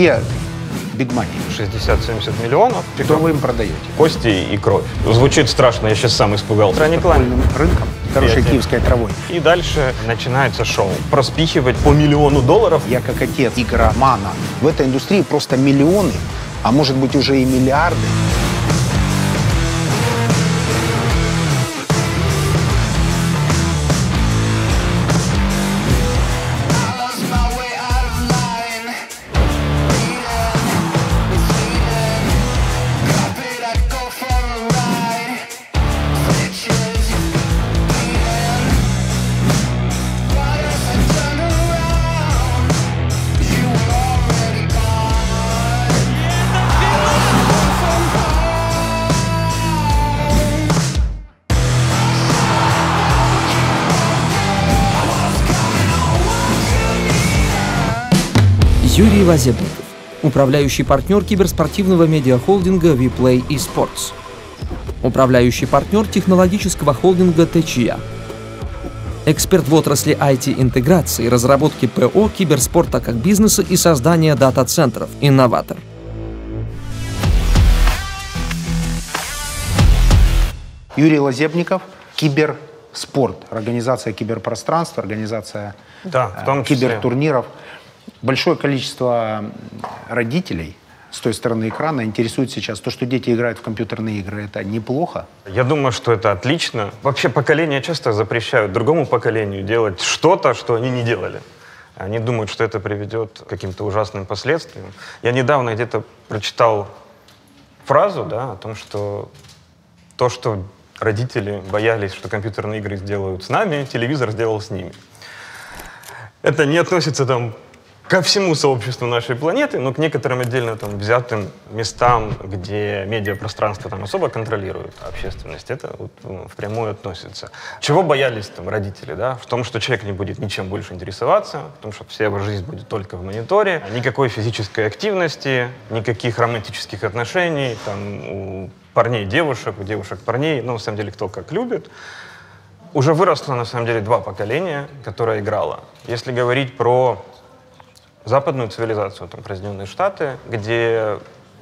Где Big Money? 60-70 миллионов. Что вы им продаете? Кости и кровь. Звучит страшно, я сейчас сам испугался. Футбольным рынком, хорошей Я- киевской травой. И дальше начинается шоу. Проспихивать по миллиону долларов. Я как отец игромана. В этой индустрии просто миллионы, а может быть уже и миллиарды. Лазебников, управляющий партнер киберспортивного медиахолдинга Vplay eSports, управляющий партнер технологического холдинга ТЧИА, эксперт в отрасли IT-интеграции, разработки ПО, киберспорта как бизнеса и создания дата-центров, инноватор. Юрий Лазебников, киберспорт, организация киберпространства, организация Да, в э, том числе. кибертурниров. Большое количество родителей с той стороны экрана интересует сейчас то, что дети играют в компьютерные игры. Это неплохо. Я думаю, что это отлично. Вообще поколения часто запрещают другому поколению делать что-то, что они не делали. Они думают, что это приведет к каким-то ужасным последствиям. Я недавно где-то прочитал фразу да, о том, что то, что родители боялись, что компьютерные игры сделают с нами, телевизор сделал с ними. Это не относится там ко всему сообществу нашей планеты, но к некоторым отдельно там взятым местам, где медиапространство там особо контролирует общественность, это вот, ну, впрямую относится. Чего боялись там родители, да? В том, что человек не будет ничем больше интересоваться, в том, что вся его жизнь будет только в мониторе, никакой физической активности, никаких романтических отношений, там, у парней девушек, у девушек парней, ну, на самом деле, кто как любит уже выросло, на самом деле, два поколения, которое играло. Если говорить про западную цивилизацию, там, Соединенные Штаты, где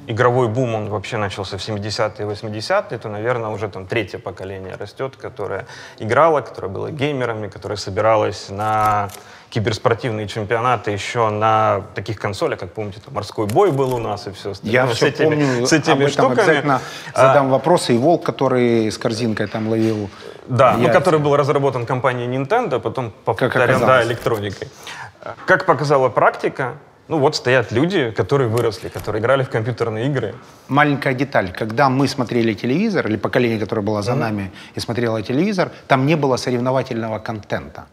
игровой бум, он вообще начался в 70-е и 80-е, то, наверное, уже там третье поколение растет, которое играло, которое было геймерами, которое собиралось на киберспортивные чемпионаты еще на таких консолях, как помните, там морской бой был у нас и все остальное. Я Ну, все с этими, помню, с этими об этом штуками. обязательно А, задам вопросы. И волк, который с корзинкой там ловил Да, ну, яйца. который был разработан компанией Nintendo, а потом повторен, да, электроникой. Как показала практика, ну вот стоят люди, которые выросли, которые играли в компьютерные игры. Маленькая деталь. Когда мы смотрели телевизор, или поколение, которое было за нами и смотрело телевизор, там не было соревновательного контента.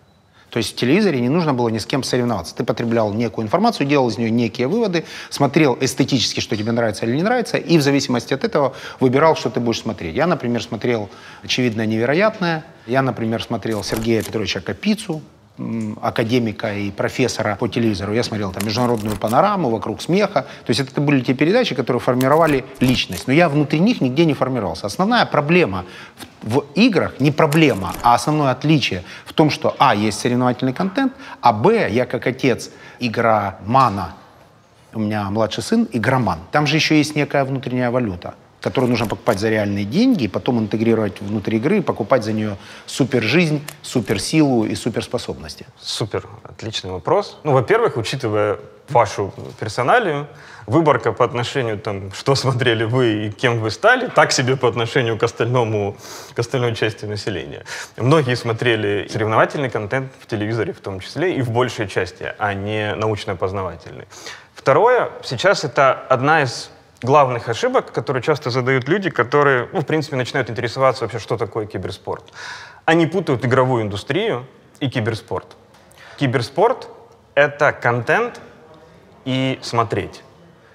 То есть в телевизоре не нужно было ни с кем соревноваться. Ты потреблял некую информацию, делал из нее некие выводы, смотрел эстетически, что тебе нравится или не нравится, и в зависимости от этого выбирал, что ты будешь смотреть. Я, например, смотрел «Очевидно невероятное», я, например, смотрел Сергея Петровича Капицу, академика и профессора по телевизору. Я смотрел там международную панораму, вокруг смеха. То есть это были те передачи, которые формировали личность. Но я внутри них нигде не формировался. Основная проблема в, в играх, не проблема, а основное отличие в том, что а, есть соревновательный контент, а б, я как отец игромана, у меня младший сын игроман. Там же еще есть некая внутренняя валюта, которую нужно покупать за реальные деньги, и потом интегрировать внутрь игры покупать за нее супер жизнь, суперсилу и суперспособности. Супер, отличный вопрос. Ну, во-первых, учитывая вашу персоналию, выборка по отношению, там, что смотрели вы и кем вы стали, так себе по отношению к остальному, к остальной части населения. Многие смотрели соревновательный контент в телевизоре в том числе и в большей части, а не научно-познавательный. Второе, сейчас это одна из главных ошибок, которые часто задают люди, которые, ну, в принципе, начинают интересоваться вообще, что такое киберспорт. Они путают игровую индустрию и киберспорт. Киберспорт — это контент и смотреть.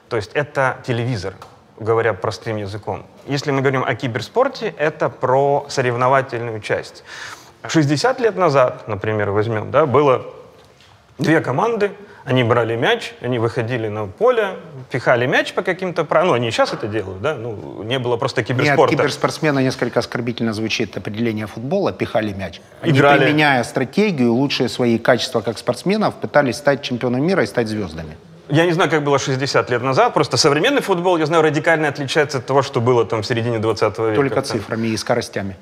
То есть это телевизор, говоря простым языком. Если мы говорим о киберспорте, это про соревновательную часть. 60 лет назад, например, возьмем, да, было две команды, они брали мяч, они выходили на поле, пихали мяч по каким-то правилам. Ну, они сейчас это делают, да, ну, не было просто киберспорта. киберспортсмена несколько оскорбительно звучит определение футбола, пихали мяч. Они, Играли. применяя стратегию, лучшие свои качества как спортсменов, пытались стать чемпионом мира и стать звездами. Я не знаю, как было 60 лет назад, просто современный футбол, я знаю, радикально отличается от того, что было там в середине 20 века. Только цифрами и скоростями.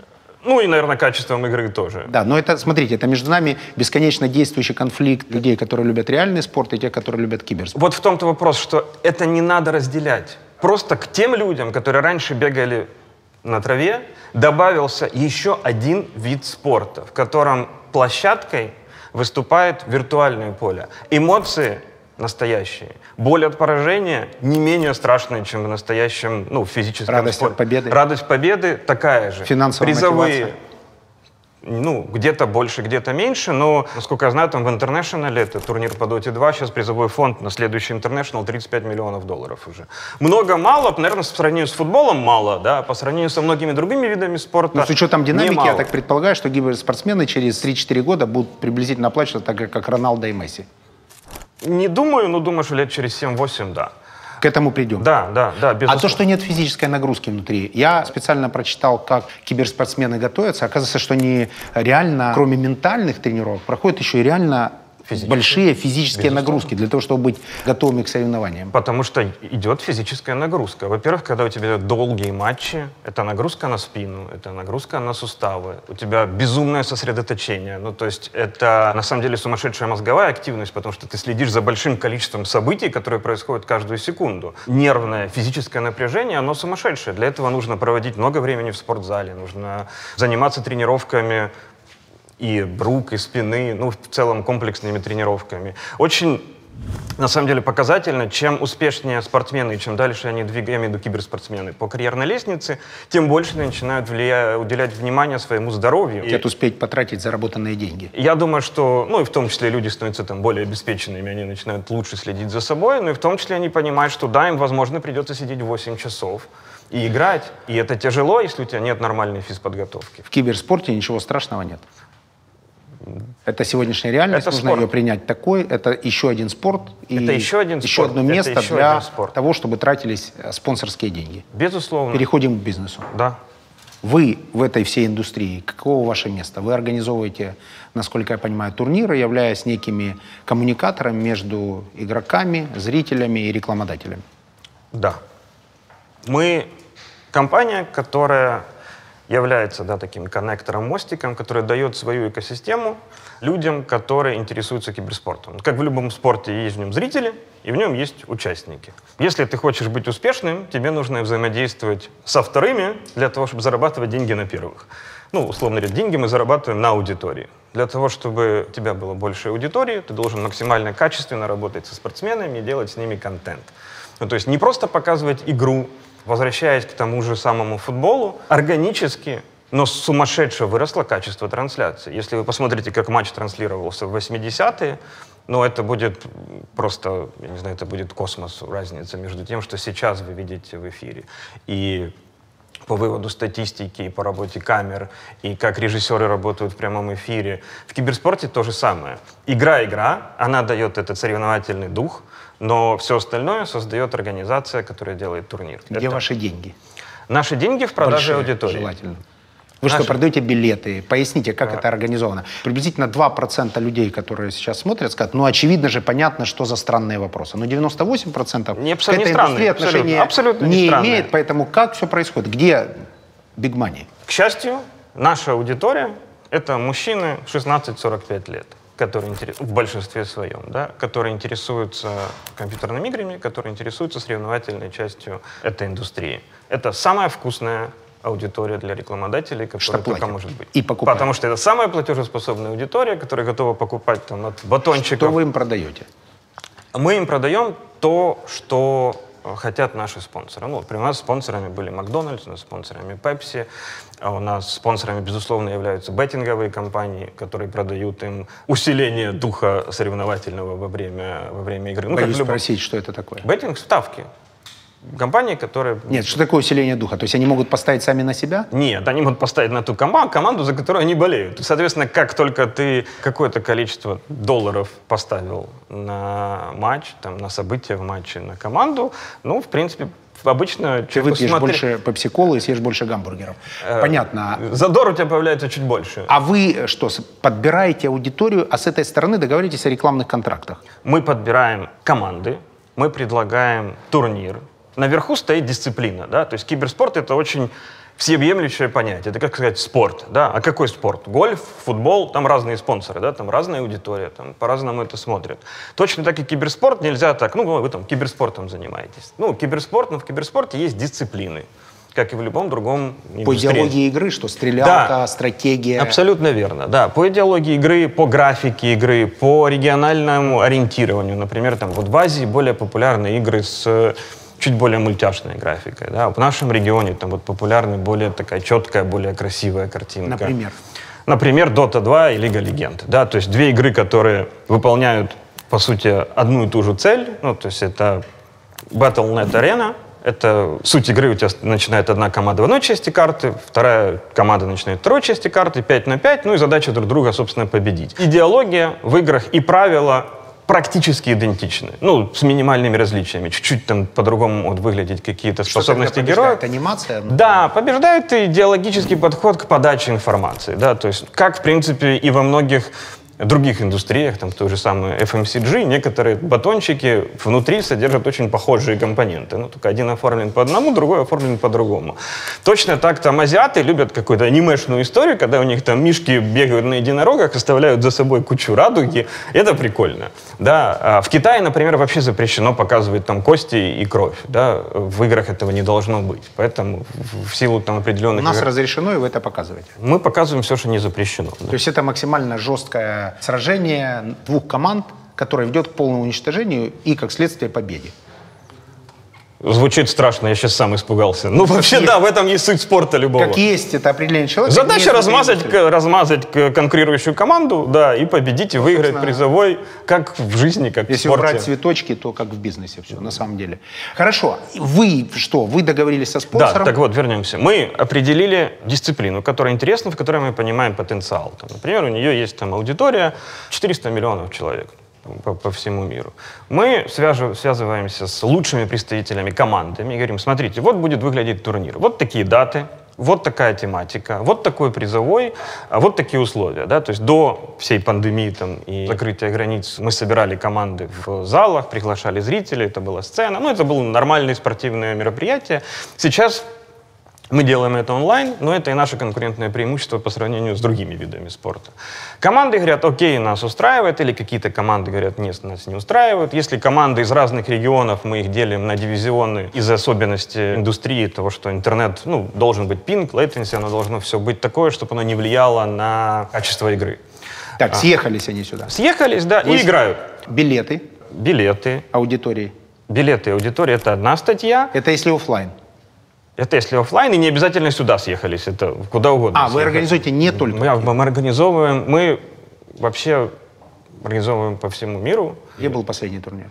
Ну и, наверное, качеством игры тоже. Да, но это, смотрите, это между нами бесконечно действующий конфликт людей, которые любят реальный спорт, и тех, которые любят киберспорт. Вот в том-то вопрос, что это не надо разделять. Просто к тем людям, которые раньше бегали на траве, добавился еще один вид спорта, в котором площадкой выступает виртуальное поле. Эмоции настоящие. Боль от поражения не менее страшная, чем в настоящем, ну, в физическом Радость спорте. от победы. Радость победы такая же. Финансовая Призовые мотивация. ну, где-то больше, где-то меньше, но, насколько я знаю, там в Интернешнале, это турнир по Доте 2, сейчас призовой фонд на следующий Интернешнл 35 миллионов долларов уже. Много, мало, наверное, по сравнению с футболом мало, да, по сравнению со многими другими видами спорта Но Ну, с учетом динамики, я немало. так предполагаю, что киберспортсмены через 3-4 года будут приблизительно оплачиваться так, же, как Роналдо и Месси. Не думаю, но думаю, что лет через 7-8, да. К этому придем. Да, да, да, А безусловно. то, что нет физической нагрузки внутри. Я специально прочитал, как киберспортсмены готовятся. Оказывается, что они реально, кроме ментальных тренировок, проходят еще и реально Физические. большие физические нагрузки для того, чтобы быть готовыми к соревнованиям. Потому что идет физическая нагрузка. Во-первых, когда у тебя долгие матчи, это нагрузка на спину, это нагрузка на суставы, у тебя безумное сосредоточение. Ну, то есть это на самом деле сумасшедшая мозговая активность, потому что ты следишь за большим количеством событий, которые происходят каждую секунду. Нервное, физическое напряжение, оно сумасшедшее. Для этого нужно проводить много времени в спортзале, нужно заниматься тренировками и рук, и спины, ну, в целом комплексными тренировками. Очень, на самом деле, показательно, чем успешнее спортсмены, и чем дальше они двигаются, я имею в виду киберспортсмены, по карьерной лестнице, тем больше они начинают влия- уделять внимание своему здоровью. И Хотят успеть потратить заработанные деньги. я думаю, что, ну и в том числе люди становятся там более обеспеченными, они начинают лучше следить за собой, но и в том числе они понимают, что да, им, возможно, придется сидеть 8 часов и играть, и это тяжело, если у тебя нет нормальной физподготовки. В киберспорте ничего страшного нет. Это сегодняшняя реальность, Это нужно спорт. ее принять такой. Это еще один спорт. И Это еще один еще спорт, одно это место еще для спорт. того, чтобы тратились э, спонсорские деньги. Безусловно. Переходим к бизнесу. Да. Вы в этой всей индустрии, каково ваше место? Вы организовываете, насколько я понимаю, турниры, являясь некими коммуникатором между игроками, зрителями и рекламодателями. Да. Мы компания, которая является да, таким коннектором, мостиком, который дает свою экосистему людям, которые интересуются киберспортом. Как в любом спорте есть в нем зрители, и в нем есть участники. Если ты хочешь быть успешным, тебе нужно взаимодействовать со вторыми для того, чтобы зарабатывать деньги на первых. Ну, условно говоря, деньги мы зарабатываем на аудитории. Для того, чтобы у тебя было больше аудитории, ты должен максимально качественно работать со спортсменами и делать с ними контент. Ну, то есть не просто показывать игру, возвращаясь к тому же самому футболу, органически, но сумасшедше выросло качество трансляции. Если вы посмотрите, как матч транслировался в 80-е, ну, это будет просто, я не знаю, это будет космос, разница между тем, что сейчас вы видите в эфире. И по выводу статистики, и по работе камер, и как режиссеры работают в прямом эфире. В киберспорте то же самое. Игра — игра, она дает этот соревновательный дух, но все остальное создает организация, которая делает турнир. Где Это ваши деньги? Наши деньги в продаже Большие, аудитории. Желательно. Вы что, Наши- продаете билеты? Поясните, как это организовано. Приблизительно 2% людей, которые сейчас смотрят, скажут, ну, очевидно же, понятно, что за странные вопросы. Но 98% Не, к абсолютно этой не странные, индустрии абсолютно, отношения абсолютно не не странные. имеет. Поэтому как все происходит? Где big money? К счастью, наша аудитория — это мужчины 16-45 лет, которые интерес- в большинстве своем, да, которые интересуются компьютерными играми, которые интересуются соревновательной частью этой индустрии. Это самая вкусная аудитория для рекламодателей, которая Что только платят. может быть. И покупают. Потому что это самая платежеспособная аудитория, которая готова покупать там, от батончиков. Что вы им продаете? Мы им продаем то, что хотят наши спонсоры. Ну, при нас спонсорами были Макдональдс, у нас спонсорами Пепси, а у нас спонсорами, безусловно, являются беттинговые компании, которые продают им усиление духа соревновательного во время, во время игры. Ну, Боюсь любом- спросить, что это такое. Беттинг — ставки. Компании, которые... Нет, что такое усиление духа? То есть они могут поставить сами на себя? Нет, они могут поставить на ту кома- команду, за которую они болеют. Соответственно, как только ты какое-то количество долларов поставил на матч, там, на события в матче, на команду, ну, в принципе, обычно Ты выпьешь смотри- больше пепси-колы и съешь больше гамбургеров. Э, Понятно. Задор у тебя появляется чуть больше. А вы что, подбираете аудиторию, а с этой стороны договоритесь о рекламных контрактах? Мы подбираем команды, мы предлагаем турнир. Наверху стоит дисциплина, да, то есть киберспорт это очень всеобъемлющее понятие. Это, как сказать, спорт, да. А какой спорт? Гольф, футбол, там разные спонсоры, да, там разная аудитория, там по-разному это смотрят. Точно так и киберспорт нельзя так, ну, вы там киберспортом занимаетесь. Ну, киберспорт, но в киберспорте есть дисциплины, как и в любом другом По индустрии. идеологии игры, что стрелялка, Да. стратегия. Абсолютно верно, да. По идеологии игры, по графике игры, по региональному ориентированию. Например, там вот в Азии более популярны игры с чуть более мультяшной графикой. Да. В нашем регионе там вот популярны более такая четкая, более красивая картинка. Например? Например, Dota 2 и Лига Легенд. Да, то есть две игры, которые выполняют, по сути, одну и ту же цель. Ну, то есть это Battle.net Arena. Это суть игры у тебя начинает одна команда в одной части карты, вторая команда начинает в второй части карты, 5 на 5, ну и задача друг друга, собственно, победить. Идеология в играх и правила практически идентичны. Ну, с минимальными различиями. Чуть-чуть там по-другому могут выглядеть какие-то способности героя. побеждает? Анимация? Ну, Да, побеждает идеологический подход к подаче информации. Да, то есть, как, в принципе, и во многих других индустриях, там, той же самой FMCG, некоторые батончики внутри содержат очень похожие компоненты. Ну, только один оформлен по одному, другой оформлен по-другому. Точно так там азиаты любят какую-то анимешную историю, когда у них там мишки бегают на единорогах, оставляют за собой кучу радуги. Это прикольно. Да, а в Китае, например, вообще запрещено показывать там кости и кровь. Да, в играх этого не должно быть. Поэтому в силу там У определенных... нас игр- разрешено, и вы это показываете. Мы показываем все, что не запрещено. да. То есть это максимально жесткое сражение двух команд, которое ведет к полному уничтожению и, как следствие, победе. Звучит страшно, я сейчас сам испугался. Ну, вообще, есть. да, в этом есть суть спорта любого. Как есть это определение человека. Задача размазать, размазать конкурирующую команду, да, и победить, и выиграть собственно, призовой, как в жизни, как Если в спорте. убрать цветочки, то как в бизнесе все, на самом деле. Хорошо. Вы что? Вы договорились со спонсором? Да, так вот, вернемся. Мы определили дисциплину, которая интересна, в которой мы понимаем потенциал. Там, например, у нее есть там аудитория 400 миллионов человек по, по всему миру. Мы свяжу- связываемся с лучшими представителями командами и говорим, смотрите, вот будет выглядеть турнир, вот такие даты, вот такая тематика, вот такой призовой, а вот такие условия. Да? То есть до всей пандемии там, и закрытия границ мы собирали команды в залах, приглашали зрителей, это была сцена. Ну, это было нормальное спортивное мероприятие. Сейчас мы делаем это онлайн, но это и наше конкурентное преимущество по сравнению с другими видами спорта. Команды говорят, окей, нас устраивает, или какие-то команды говорят, нет, нас не устраивают. Если команды из разных регионов, мы их делим на дивизионы из-за особенностей индустрии, того, что интернет, ну, должен быть пинг, latency, оно должно все быть такое, чтобы оно не влияло на качество игры. Так, съехались они сюда. Съехались, да, Вы- и играют. Билеты Билеты. аудитории. Билеты и аудитория — это одна статья. Это если оффлайн. Это если оффлайн, и не обязательно сюда съехались, это куда угодно. А, вы съехать. организуете не только. Мы, мы организовываем, мы вообще организовываем по всему миру. Где был последний турнир?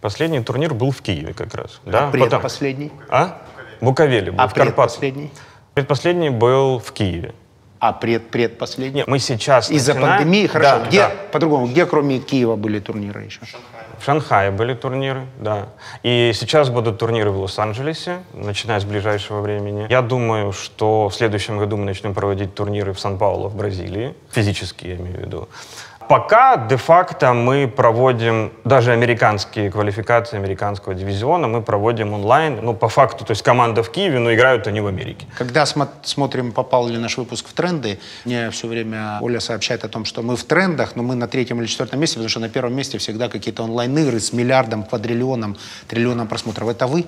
Последний турнир был в Киеве как раз. Да? А Потом- предпоследний? А? В Буковеле был, А в предпоследний? Предпоследний был в Киеве. А пред предпоследний? Нет, мы сейчас Из-за начинаем- пандемии? Хорошо. Да, где, да. по-другому, где кроме Киева были турниры еще? В Шанхае были турниры, да. И сейчас будут турниры в Лос-Анджелесе, начиная с ближайшего времени. Я думаю, что в следующем году мы начнем проводить турниры в Сан-Паулу, в Бразилии. Физически, я имею в виду. Пока де-факто мы проводим даже американские квалификации американского дивизиона, мы проводим онлайн, ну, по факту, то есть команда в Киеве, но играют они в Америке. Когда смо- смотрим, попал ли наш выпуск в тренды, мне все время Оля сообщает о том, что мы в трендах, но мы на третьем или четвертом месте, потому что на первом месте всегда какие-то онлайн-игры с миллиардом, квадриллионом, триллионом просмотров. Это вы?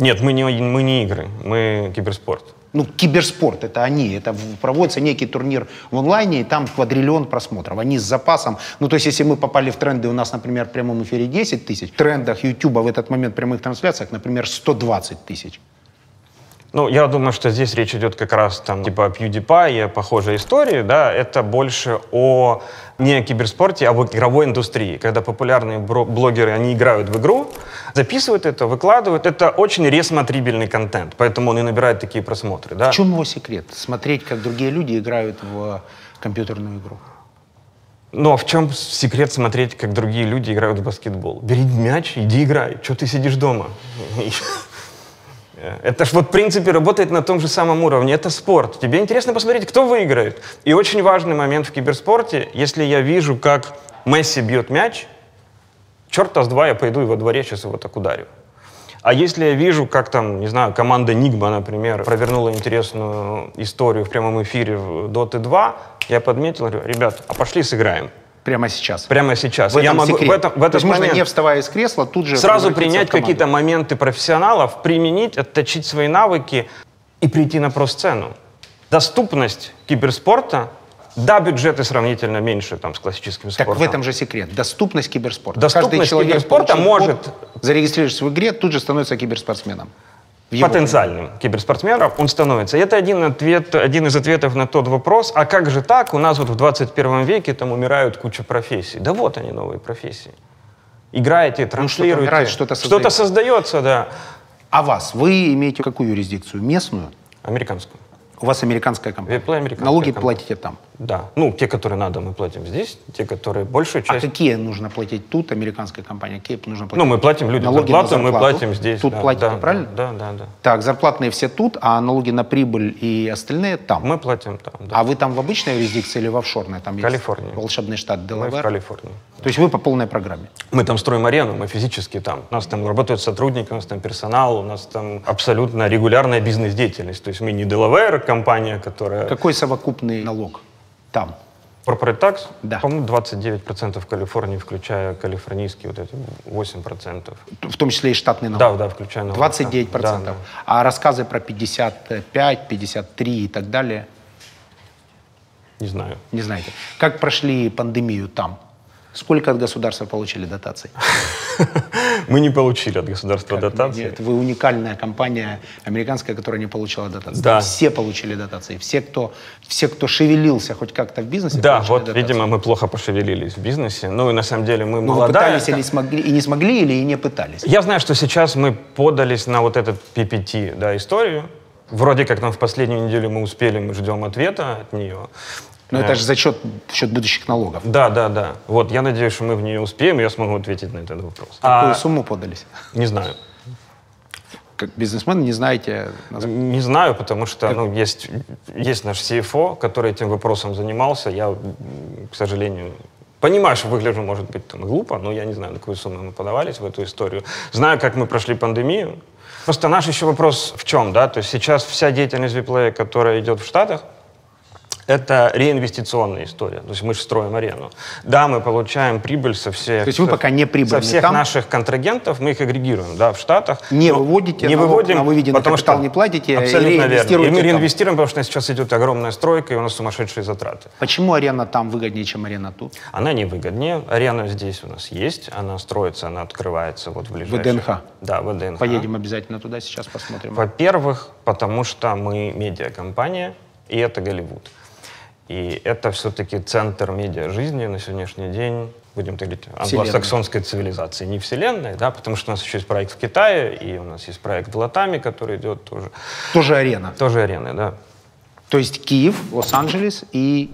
Нет, мы не, мы не игры, мы киберспорт. Ну, киберспорт, это они. Это проводится некий турнир в онлайне, и там квадриллион просмотров. Они с запасом. Ну, то есть, если мы попали в тренды, у нас, например, в прямом эфире 10 тысяч, в трендах YouTube в этот момент в прямых трансляциях, например, 120 тысяч. Ну, я думаю, что здесь речь идет как раз там типа о PewDiePie и о похожей истории, да, это больше о не о киберспорте, а об игровой индустрии, когда популярные блогеры, они играют в игру, записывают это, выкладывают, это очень ресмотрибельный контент, поэтому он и набирает такие просмотры, да. В чем его секрет? Смотреть, как другие люди играют в компьютерную игру. Но в чем секрет смотреть, как другие люди играют в баскетбол? Бери мяч, иди играй, что ты сидишь дома? Это ж вот, в принципе, работает на том же самом уровне. Это спорт. Тебе интересно посмотреть, кто выиграет. И очень важный момент в киберспорте, если я вижу, как Месси бьет мяч, Черта с два я пойду во дворе сейчас его так ударю. А если я вижу, как там, не знаю, команда Нигма, например, провернула интересную историю в прямом эфире в Dota 2, я подметил, говорю, ребят, а пошли сыграем. Прямо сейчас. Прямо сейчас. В этом я могу секрет. в этом, в То этот есть можно, момент не вставая из кресла, тут же сразу принять какие-то моменты профессионалов, применить, отточить свои навыки и прийти на про-сцену. Доступность киберспорта, да, бюджеты сравнительно меньше там, с классическим Так спортом. в этом же секрет. Доступность киберспорта. Доступность Каждый человек, киберспорта может- код, зарегистрировавшись в игре, тут же становится киберспортсменом. Его потенциальным киберспортсменом он становится. И это один, ответ, один из ответов на тот вопрос, а как же так, у нас вот в 21 веке там умирают куча профессий. Да вот они, новые профессии. Играете, транслируете. умирает, что-то Что-то создается. создается, да. А вас? Вы имеете какую юрисдикцию? Местную? Американскую. У вас американская компания. Виплей американская Налоги компания. платите там. Да. Ну, те, которые надо, мы платим здесь. Те, которые большую А часть... какие нужно платить тут, американская компания? Какие нужно платить? Ну, мы платим людям Налоги на зарплату, мы зарплату. платим здесь. Тут да, платите, да, правильно? Да, да, да. Так, зарплатные все тут, а налоги на прибыль и остальные там. Мы платим там, да. А вы там в обычной юрисдикции или в офшорной? Там есть Калифорния. волшебный штат Мы в. Калифорнии. То есть вы по полной программе. Мы там строим арену, мы физически там. У нас там работают сотрудники, у нас там персонал, у нас там абсолютно регулярная бизнес-деятельность. То есть мы не Delaware компания, которая... Какой совокупный налог там? Corporate tax, Да. по-моему, 29% в Калифорнии, включая калифорнийские вот эти 8%. В том числе и штатный налог. Да, да, включая налог. 29%. Да, да. А рассказы про 55, 53 и так далее, Не знаю. не знаете. Как прошли пандемию там? Сколько от государства получили дотаций? Мы не получили от государства дотации. Нет, вы уникальная компания американская, которая не получила дотации. Да. Все получили дотации. Все, кто, все, кто шевелился хоть как-то в бизнесе, Да, вот, дотации. видимо, мы плохо пошевелились в бизнесе. Ну и на самом деле мы вы молодая. пытались или смогли, и не смогли, или и не пытались? Я знаю, что сейчас мы подались на вот этот PPT, да, историю. Вроде как там в последнюю неделю мы успели, мы ждем ответа от нее. Но Э, это же за счет, в счет будущих налогов. Да, да, да. Вот, я надеюсь, что мы в нее успеем, и я смогу ответить на этот вопрос. Какую А, сумму подались? не знаю. Как бизнесмен не знаете. Не знаю, потому что ну, есть, есть наш CFO, который этим вопросом занимался. Я, к сожалению, понимаю, что выгляжу, может быть, там, глупо, но я не знаю, на какую сумму мы подавались в эту историю. Знаю, как мы прошли пандемию. Просто наш еще вопрос в чем, да? То есть сейчас вся деятельность виплея, которая идет в Штатах, это реинвестиционная история. То есть мы же строим арену. Да, мы получаем прибыль со всех... То есть вы со- пока не прибыльны Со всех там? наших контрагентов мы их агрегируем, да, в Штатах. Не выводите не налог выводим, на выведенный потому капитал что- не платите, Абсолютно верно. И мы там. реинвестируем, потому что сейчас идет огромная стройка, и у нас сумасшедшие затраты. Почему арена там выгоднее, чем арена тут? Она невыгоднее. Арена здесь у нас есть, она строится, она открывается вот в ближайшее... ВДНХ? Да, ВДНХ. Поедем обязательно туда, сейчас посмотрим. Во-первых, потому что мы медиакомпания, и это Голливуд. И это все-таки центр медиа-жизни на сегодняшний день, будем так говорить, англосаксонской цивилизации, не вселенной, да, потому что у нас еще есть проект в Китае, и у нас есть проект в Латаме, который идет тоже, Тоже арена. тоже арены, да. То есть Киев, Лос-Анджелес и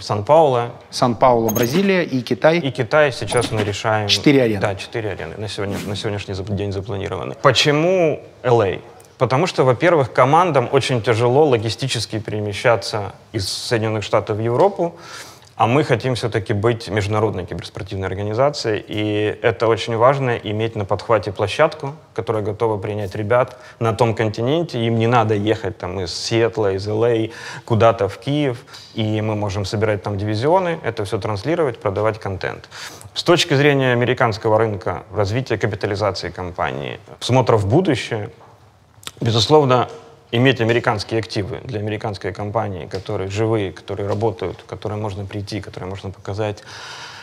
Сан-Пауло Сан-Пауло, Бразилия и Китай. и Китай сейчас мы решаем... Четыре арены. Да, четыре арены на, сегодня, на сегодняшний день запланированы. Почему LA? Потому что, во-первых, командам очень тяжело логистически перемещаться из Соединенных Штатов в Европу, а мы хотим все-таки быть международной киберспортивной организацией, и это очень важно иметь на подхвате площадку, которая готова принять ребят на том континенте. Им не надо ехать там из Сиэтла, из LA куда-то в Киев, и мы можем собирать там дивизионы, это все транслировать, продавать контент. С точки зрения американского рынка, развития капитализации компании, смотра в будущее, Безусловно, иметь американские активы для американской компании, которые живые, которые работают, к которым можно прийти, которые можно показать,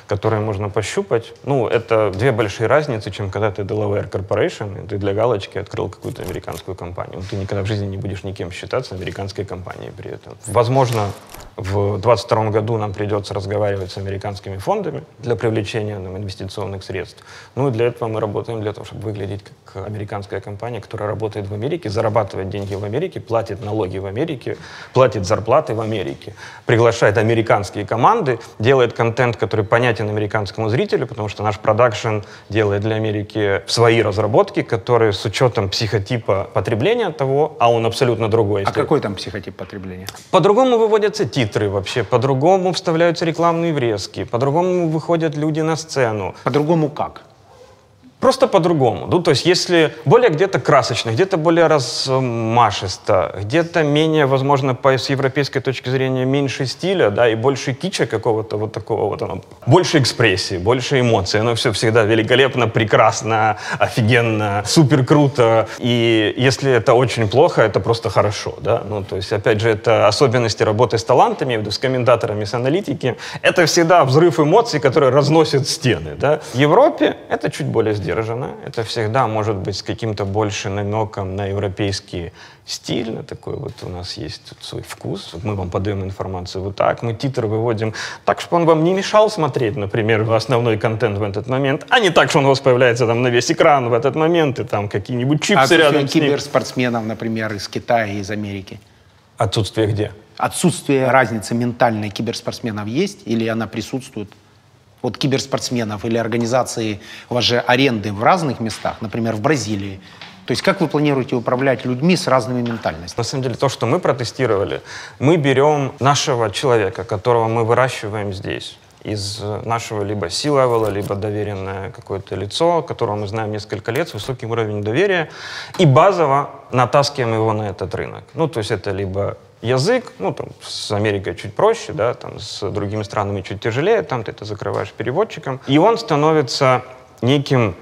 которые можно пощупать, ну, это две большие разницы, чем когда ты Delaware Corporation, и ты для галочки открыл какую-то американскую компанию. Ты никогда в жизни не будешь никем считаться американской компанией при этом. Возможно, в 2022 году нам придется разговаривать с американскими фондами для привлечения нам инвестиционных средств. Ну и для этого мы работаем для того, чтобы выглядеть как американская компания, которая работает в Америке, зарабатывает деньги в Америке, платит налоги в Америке, платит зарплаты в Америке, приглашает американские команды, делает контент, который понятен американскому зрителю, потому что наш продакшн делает для Америки свои разработки, которые с учетом психотипа потребления того, а он абсолютно другой. А какой там психотип потребления? по-другому выводятся титры вообще, по-другому вставляются рекламные врезки, по-другому выходят люди на сцену. По-другому как? Просто по-другому. Ну, то есть если более где-то красочно, где-то более размашисто, где-то менее, возможно, по, с европейской точки зрения меньше стиля, да, и больше кича какого-то вот такого вот, оно, больше экспрессии, больше эмоций. Оно все всегда великолепно, прекрасно, офигенно, супер круто. И если это очень плохо, это просто хорошо, да. Ну, то есть, опять же, это особенности работы с талантами, с комментаторами, с аналитики. Это всегда взрыв эмоций, который разносит стены, да. В Европе это чуть более сдержанно. Это всегда может быть с каким-то больше намеком на европейский стиль, на такой вот у нас есть тут свой вкус. Вот мы вам подаем информацию вот так, мы титр выводим так, чтобы он вам не мешал смотреть, например, основной контент в этот момент, а не так, что он у вас появляется там на весь экран в этот момент, и там какие-нибудь А чипсы отсутствие рядом с ним. киберспортсменов, например, из Китая и из Америки? Отсутствие где? Отсутствие разницы ментальной киберспортсменов есть или она присутствует? Вот киберспортсменов или организации, у вас же аренды в разных местах, например, в Бразилии. То есть как вы планируете управлять людьми с разными ментальностями? На самом деле, то, что мы протестировали, мы берем нашего человека, которого мы выращиваем здесь, из нашего либо C-левела, либо доверенное какое-то лицо, которого мы знаем несколько лет, с высоким уровнем доверия, и базово натаскиваем его на этот рынок. Ну, то есть это либо язык, ну, там, с Америкой чуть проще, да, там, с другими странами чуть тяжелее, там ты это закрываешь переводчиком, и он становится неким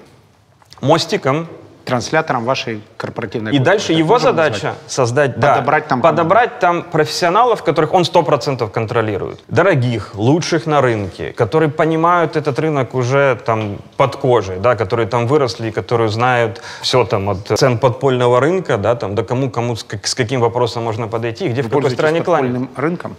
мостиком Транслятором вашей корпоративной и культуры. дальше Так его задача назвать? создать, да, Подобрать там подобрать там профессионалов, которых он 100% контролирует. Дорогих, лучших на рынке, которые понимают этот рынок уже там под кожей, да, которые там выросли, и которые знают все там от цен подпольного рынка, да, там, до кому, кому с, как- с каким вопросом можно подойти, где, Вы в какой стране кланяться. подпольным рынком?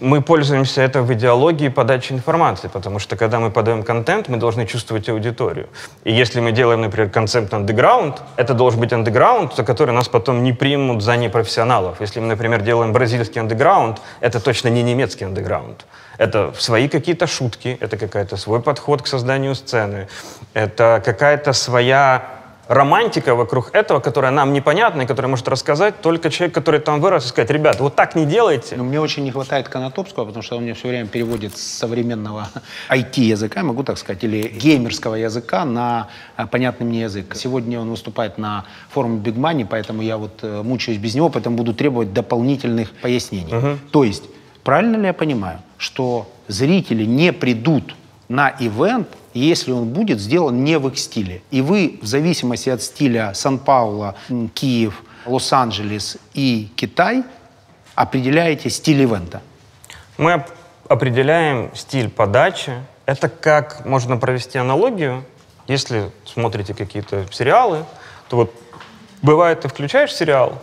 Мы пользуемся это в идеологии подачи информации, потому что когда мы подаем контент, мы должны чувствовать аудиторию. И если мы делаем, например, концепт андеграунд, это должен быть андеграунд, за который нас потом не примут за непрофессионалов. Если мы, например, делаем бразильский андеграунд, это точно не немецкий андеграунд. Это свои какие-то шутки, это какой-то свой подход к созданию сцены, это какая-то своя романтика вокруг этого, которая нам непонятна и которая может рассказать только человек, который там вырос, и сказать, ребят, вот так не делайте. Но мне очень не хватает Конотопского, потому что он мне все время переводит с современного IT-языка, могу так сказать, или геймерского языка на э, понятный мне язык. Сегодня он выступает на форуме Big Money, поэтому я вот э, мучаюсь без него, поэтому буду требовать дополнительных пояснений. То есть, правильно ли я понимаю, что зрители не придут на ивент, если он будет сделан не в их стиле. И вы, в зависимости от стиля Сан-Пауло, Киев, Лос-Анджелес и Китай, определяете стиль ивента. Мы оп- определяем стиль подачи. Это как можно провести аналогию. Если смотрите какие-то сериалы, то вот бывает, ты включаешь сериал,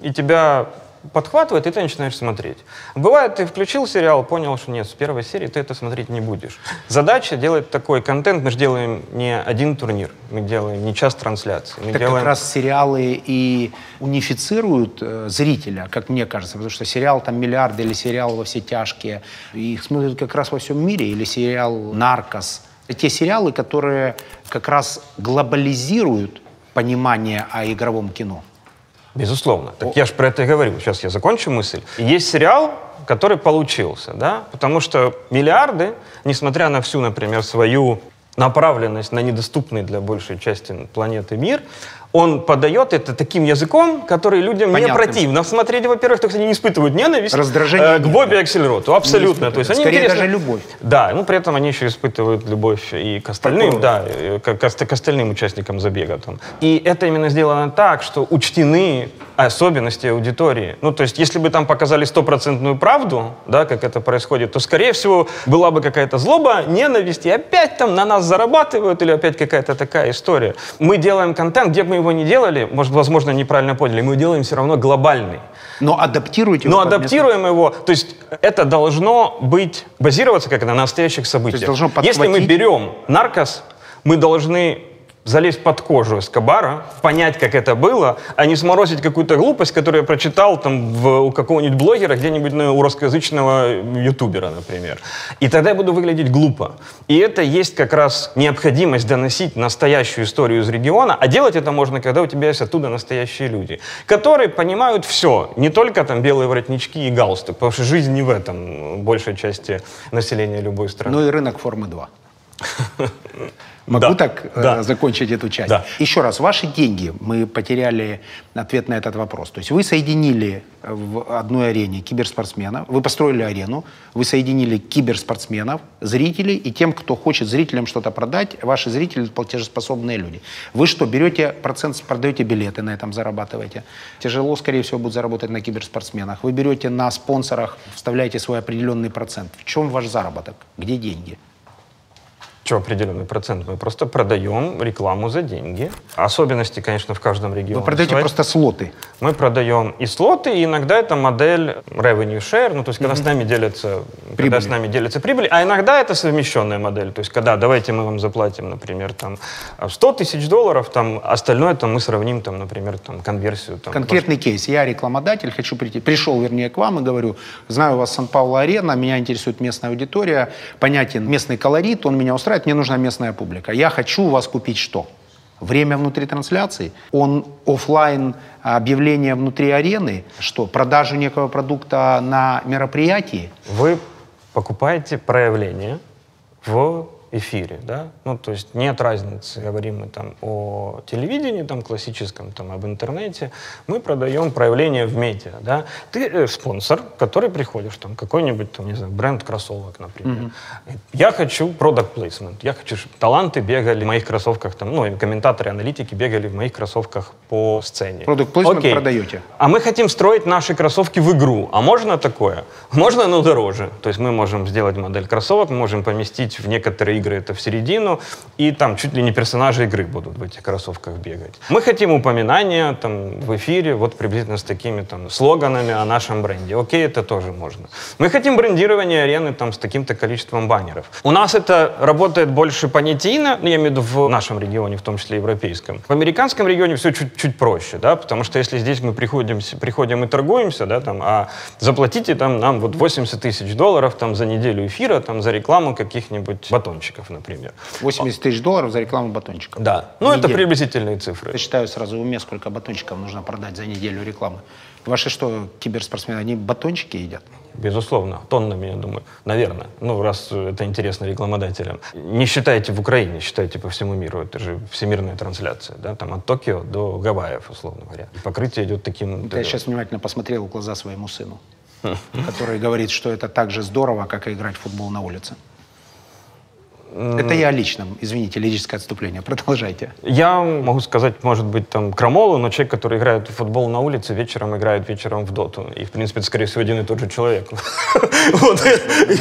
и тебя подхватывает, и ты начинаешь смотреть. Бывает, ты включил сериал, понял, что нет, с первой серии ты это смотреть не будешь. Задача делать такой контент. Мы же делаем не один турнир, мы делаем не час трансляции. Мы Так делаем... как раз сериалы и унифицируют э, зрителя, как мне кажется, потому что сериал там «Миллиарды» или сериал «Во все тяжкие», их смотрят как раз во всем мире, или сериал «Наркос». Те сериалы, которые как раз глобализируют понимание о игровом кино. Безусловно. Так я же про это и говорю. Сейчас я закончу мысль. Есть сериал, который получился, да, потому что миллиарды, несмотря на всю, например, свою направленность на недоступный для большей части планеты мир, он подает это таким языком, который людям не Понятным. противно смотреть. Во-первых, то есть они не испытывают ненависть Раздражения э, к Бобби. Аксельроту. Абсолютно. Не То есть они Скорее интересны- даже любовь. Да, ну при этом они еще испытывают любовь и к остальным, Такую. да, и к, к к остальным участникам забега. Там. И это именно сделано так, что учтены особенности аудитории. Ну, то есть, если бы там показали стопроцентную правду, да, как это происходит, то, скорее всего, была бы какая-то злоба, ненависть, и опять там на нас зарабатывают, или опять какая-то такая история. Мы делаем контент, где бы мы его не делали, может, возможно, неправильно поняли, мы делаем все равно глобальный. Но адаптируете Но его место- адаптируем его, то есть это должно быть, базироваться как на настоящих событиях. должно Если мы подхватить- берем наркос, мы должны залезть под кожу Эскобара, понять, как это было, а не сморозить какую-то глупость, которую я прочитал там в- у какого-нибудь блогера, где-нибудь на, у русскоязычного ютубера, например. И тогда я буду выглядеть глупо. И это есть как раз необходимость доносить настоящую историю из региона, а делать это можно, когда у тебя есть оттуда настоящие люди, которые понимают все, не только там белые воротнички и галстук, потому что жизнь не в этом большей части населения любой страны. Ну и рынок формы 2. Могу Да, так э, да. закончить эту часть? Да. Еще раз, ваши деньги, мы потеряли ответ на этот вопрос. То есть вы соединили в одной арене киберспортсменов, вы построили арену, вы соединили киберспортсменов, зрителей и тем, кто хочет зрителям что-то продать, ваши зрители платежеспособные люди. Вы что, берете процент, продаете билеты, на этом зарабатываете? Тяжело, скорее всего, будет заработать на киберспортсменах. Вы берете на спонсорах, вставляете свой определенный процент. В чем ваш заработок? Где деньги? Что определенный процент? Мы просто продаем рекламу за деньги. Особенности, конечно, в каждом регионе. Вы продаете свои. просто слоты. Мы продаем и слоты, и иногда это модель revenue share, ну то есть когда с нами делятся когда с нами делится прибыль, а иногда это совмещенная модель, то есть когда давайте мы вам заплатим, например, там 100 тысяч долларов, там остальное там мы сравним, там, например, там конверсию. Там, Конкретный кейс. Я рекламодатель, хочу прийти. Пришел, вернее, к вам и говорю, знаю у вас Сан-Пауло-арена, меня интересует местная аудитория, понятен местный колорит, он меня устраивает, мне нужна местная публика. Я хочу у вас купить что? Время внутри трансляции, он офлайн объявление внутри арены, что продажу некого продукта на мероприятии, Вы покупаете проявление в эфире, да? Ну, то есть нет разницы, говорим мы там о телевидении, там классическом, там об интернете, мы продаем проявление в медиа, да? Ты э, спонсор, который приходишь, там какой-нибудь, там, не знаю, бренд кроссовок, например. Я хочу product placement, я хочу, чтобы таланты бегали в моих кроссовках, там, ну, и комментаторы, аналитики бегали в моих кроссовках по сцене. Product placement Окей. продаете. А мы хотим строить наши кроссовки в игру. А можно такое? Можно, но дороже. То есть мы можем сделать модель кроссовок, мы можем поместить в некоторые игры это в середину, и там чуть ли не персонажи игры будут в этих кроссовках бегать. Мы хотим упоминания там в эфире, вот приблизительно с такими там слоганами о нашем бренде. Окей, это тоже можно. Мы хотим брендирование арены там с таким-то количеством баннеров. У нас это работает больше понятийно, ну, я имею в виду в нашем регионе, в том числе европейском. В американском регионе все чуть-чуть проще, да, потому что если здесь мы приходим, приходим и торгуемся, да, там, а заплатите там нам вот 80 тысяч долларов там за неделю эфира, там за рекламу каких-нибудь батончиков, например. 80 тысяч долларов за рекламу батончиков. Да, ну это приблизительные цифры. Я считаю сразу в уме, сколько батончиков нужно продать за неделю рекламы. Ваши что, киберспортсмены, они батончики едят? Безусловно, тоннами, я думаю. Наверное. Ну, раз э, это интересно рекламодателям. Не считайте в Украине, считайте по всему миру. Это же всемирная трансляция. Да? Там от Токио до Гавайев, условно говоря. И покрытие идет таким... Вот Я сейчас внимательно посмотрел в глаза своему сыну, который говорит, что это так же здорово, как и играть в футбол на улице. Это я лично, извините, лирическое отступление. Продолжайте. Я могу сказать, может быть, там, крамолу, но человек, который играет в футбол на улице, вечером играет вечером в доту. И, в принципе, это, скорее всего, один и тот же человек.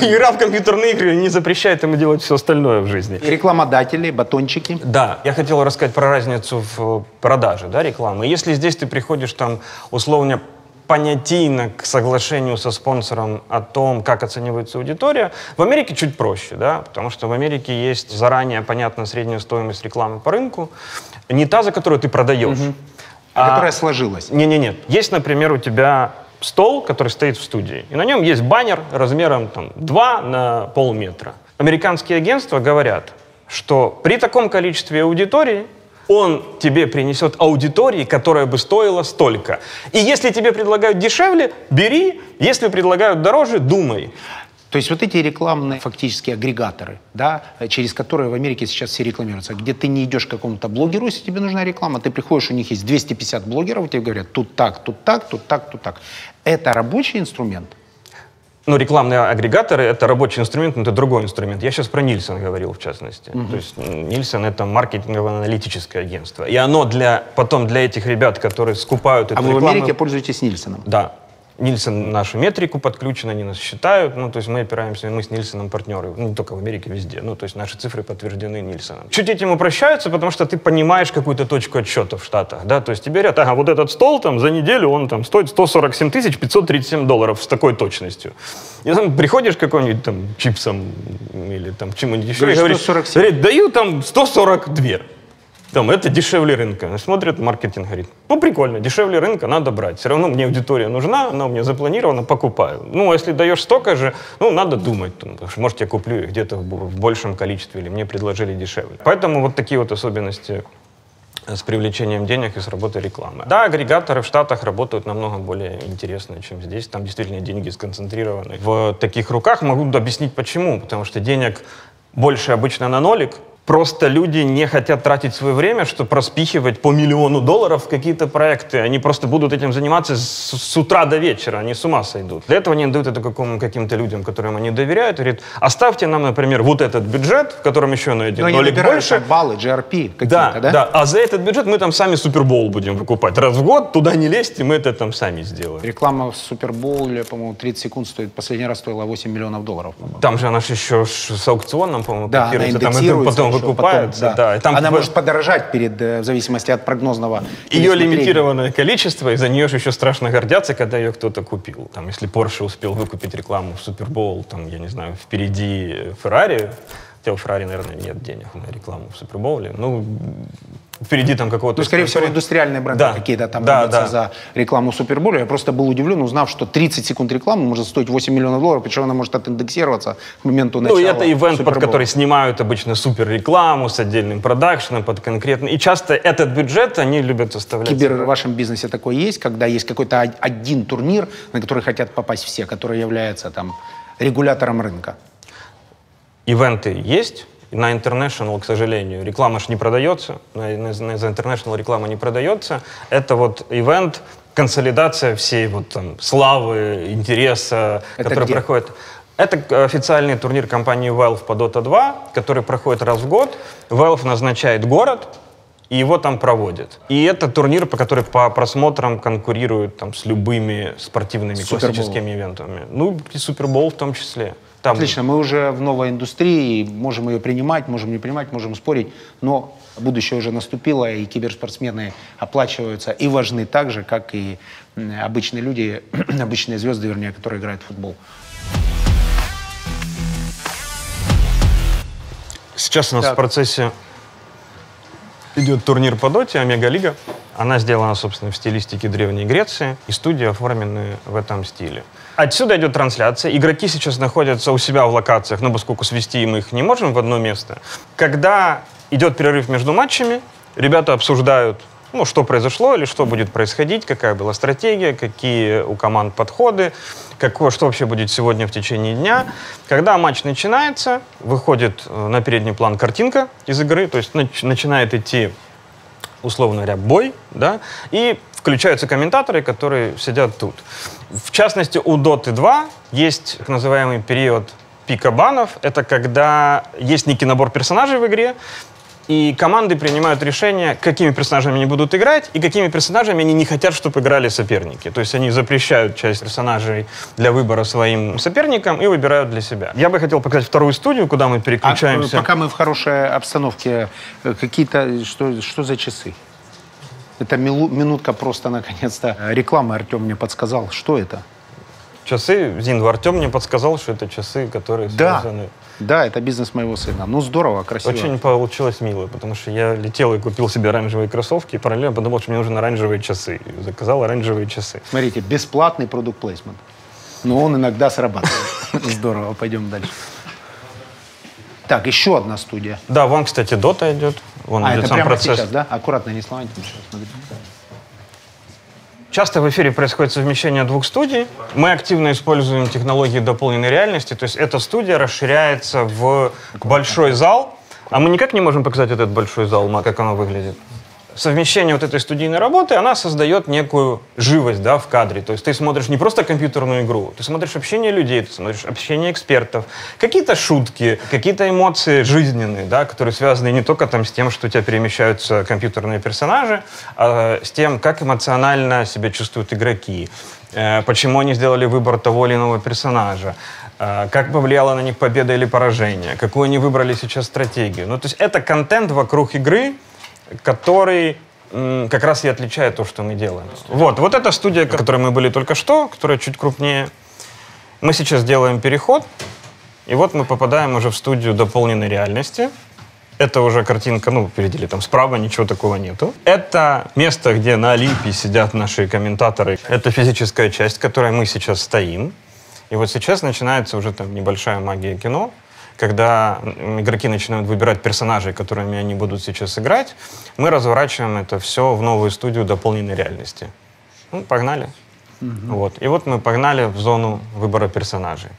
Игра в компьютерные игры не запрещает ему делать все остальное в жизни. Рекламодатели, батончики. Да, я хотел рассказать про разницу в продаже да, рекламы. Если здесь ты приходишь там условно понятийно к соглашению со спонсором о том, как оценивается аудитория, в Америке чуть проще, да, потому что в Америке есть заранее понятная средняя стоимость рекламы по рынку, не та, за которую ты продаешь, а- которая сложилась. не-не-не. Есть, например, у тебя стол, который стоит в студии, и на нем есть баннер размером там, 2 на полметра. Американские агентства говорят, что при таком количестве аудитории он тебе принесет аудитории, которая бы стоила столько. И если тебе предлагают дешевле, бери. Если предлагают дороже, думай. То есть вот эти рекламные фактически агрегаторы, да, через которые в Америке сейчас все рекламируются, где ты не идешь к какому-то блогеру, если тебе нужна реклама, ты приходишь, у них есть 250 блогеров, тебе говорят, тут так, тут так, тут так, тут так. Это рабочий инструмент? Ну, рекламные агрегаторы — это рабочий инструмент, но это другой инструмент. Я сейчас про Нильсон говорил, в частности. То есть Нильсон — это маркетингово-аналитическое агентство. И оно для, потом для этих ребят, которые скупают эту А вы в рекламу... Америке пользуетесь Нильсоном? Да. Нильсон нашу метрику подключен, они нас считают. Ну, то есть мы опираемся, мы с Нильсоном партнеры. Ну, не только в Америке, везде. Ну, то есть наши цифры подтверждены Нильсоном. Чуть этим упрощаются, потому что ты понимаешь какую-то точку отсчета в Штатах, да. То есть тебе говорят, ага, вот этот стол там за неделю, он там стоит 147 тысяч 537 долларов с такой точностью. И там приходишь к какому-нибудь там чипсам или там чему-нибудь еще и Говоришь, говоришь, 147. говорит, даю там 142. Там, это дешевле рынка. Смотрит маркетинг, говорит, ну прикольно, дешевле рынка, надо брать. Все равно мне аудитория нужна, она у меня запланирована, покупаю. Ну, а если даешь столько же, ну, надо думать. потому что, может, я куплю их где-то в, бо- в большем количестве, или мне предложили дешевле. Поэтому вот такие вот особенности э, с привлечением денег и с работой рекламы. Да, агрегаторы в Штатах работают намного более интересно, чем здесь. Там действительно деньги сконцентрированы в таких руках. Могу объяснить почему. Потому что денег больше обычно на нолик. Просто люди не хотят тратить свое время, чтобы распихивать по миллиону долларов в какие-то проекты. Они просто будут этим заниматься с, с утра до вечера, они с ума сойдут. Для этого они дают это какому, каким-то людям, которым они доверяют, и говорят, оставьте нам, например, вот этот бюджет, в котором еще на один Но нолик больше. там баллы, GRP какие-то, Да, да? да, А за этот бюджет мы там сами Супербол будем выкупать. Раз в год туда не лезьте, мы это там сами сделаем. Реклама в Супербоуле, по-моему, 30 секунд стоит. Последний раз стоила 8 миллионов долларов. по-моему. Там же она же еще с аукционом, по-моему, Да, она там потом что выкупается. потом, да. и там она в- может подорожать перед, э, в зависимости от прогнозного Ее лимитированное количество, и за нее же еще страшно гордятся, когда ее кто-то купил. Там, если Porsche успел выкупить рекламу в Супербол, там, я не знаю, впереди Феррари, хотя у Феррари, наверное, нет денег на рекламу в Суперболе, ну, впереди там какого-то... Ну, скорее всего, индустриальные бренды Да. какие-то там Да, да. за рекламу Суперболя. Я просто был удивлен, узнав, что 30 секунд рекламы может стоить 8 миллионов долларов, причем она может отиндексироваться к моменту Ну, начала и это ивент, под Супербола. который снимают обычно супер рекламу с отдельным продакшеном, под конкретный. И часто этот бюджет они любят оставлять. Кибер в вашем бизнесе такое есть, когда есть какой-то од- один турнир, на который хотят попасть все, который является там регулятором рынка. Ивенты есть. На International, к сожалению, реклама ж не продается. На, на, на за International реклама не продается. Это вот ивент, консолидация всей вот там славы, интереса, Это который где? проходит. Это официальный турнир компании Valve по Dota 2, который проходит раз в год. Valve назначает город, и его там проводят. И это турнир, по который по просмотрам конкурирует там, с любыми спортивными Супербол. классическими ивентами. Ну, и Супербол в том числе. Там Отлично, мы уже в новой индустрии, можем ее принимать, можем не принимать, можем спорить, но будущее уже наступило, и киберспортсмены оплачиваются и важны так же, как и обычные люди, обычные звезды, вернее, которые играют в футбол. Сейчас у нас Так. в процессе идет турнир по доте, Омега-лига. Она сделана, собственно, в стилистике Древней Греции, и студии оформлены в этом стиле. Отсюда идет трансляция. Игроки сейчас находятся у себя в локациях, но поскольку свести мы их не можем в одно место. Когда идет перерыв между матчами, ребята обсуждают, ну, что произошло или что будет происходить, какая была стратегия, какие у команд подходы, какое, что вообще будет сегодня в течение дня. Когда матч начинается, выходит э, на передний план картинка из игры, то есть нач- начинает идти условно говоря, бой, да, и включаются комментаторы, которые сидят тут. В частности, у Dota 2 есть так называемый период пика банов. Это когда есть некий набор персонажей в игре, и команды принимают решение, какими персонажами они будут играть и какими персонажами они не хотят, чтобы играли соперники. То есть они запрещают часть персонажей для выбора своим соперникам и выбирают для себя. Я бы хотел показать вторую студию, куда мы А, переключаемся. э, пока мы в хорошей обстановке, э, какие-то, что, что за часы? Это минутка просто, наконец-то, рекламы Артем мне подсказал. Что это? Часы, Зин, Артем мне подсказал, что это часы, которые Да, связаны... да, это бизнес моего сына. Ну, здорово, красиво. Очень получилось мило, потому что я летел и купил себе оранжевые кроссовки, и параллельно подумал, что мне нужны оранжевые часы. И заказал оранжевые часы. Смотрите, бесплатный продукт плейсмент. Но он иногда срабатывает. Здорово, пойдем дальше. Так, еще одна студия. Да, вон, кстати, дота идет. Вон А, идет это сам прямо процесс. сейчас, да? Аккуратно, не сломайте. Сейчас, смотрите. Часто в эфире происходит совмещение двух студий. Мы активно используем технологии дополненной реальности. То есть эта студия расширяется в большой зал. А мы никак не можем показать этот большой зал, как оно выглядит. Совмещение вот этой студийной работы, она создает некую живость да, в кадре. То есть ты смотришь не просто компьютерную игру, ты смотришь общение людей, ты смотришь общение экспертов, какие-то шутки, какие-то эмоции жизненные, да, которые связаны не только там, с тем, что у тебя перемещаются компьютерные персонажи, а с тем, как эмоционально себя чувствуют игроки, э, почему они сделали выбор того или иного персонажа, э, как повлияла на них победа или поражение, какую они выбрали сейчас стратегию. Ну, то есть это контент вокруг игры, который как раз и отличает то, что мы делаем. Вот, вот эта студия, в которой мы были только что, которая чуть крупнее. Мы сейчас делаем переход, и вот мы попадаем уже в студию дополненной реальности. Это уже картинка, ну, впереди или там справа, ничего такого нету. Это место, где на Олимпе сидят наши комментаторы. Это физическая часть, в которой мы сейчас стоим. И вот сейчас начинается уже там небольшая магия кино, когда игроки начинают выбирать персонажей, которыми они будут сейчас играть, мы разворачиваем это все в новую студию дополненной реальности. Ну, погнали. Вот. И вот мы погнали в зону выбора персонажей.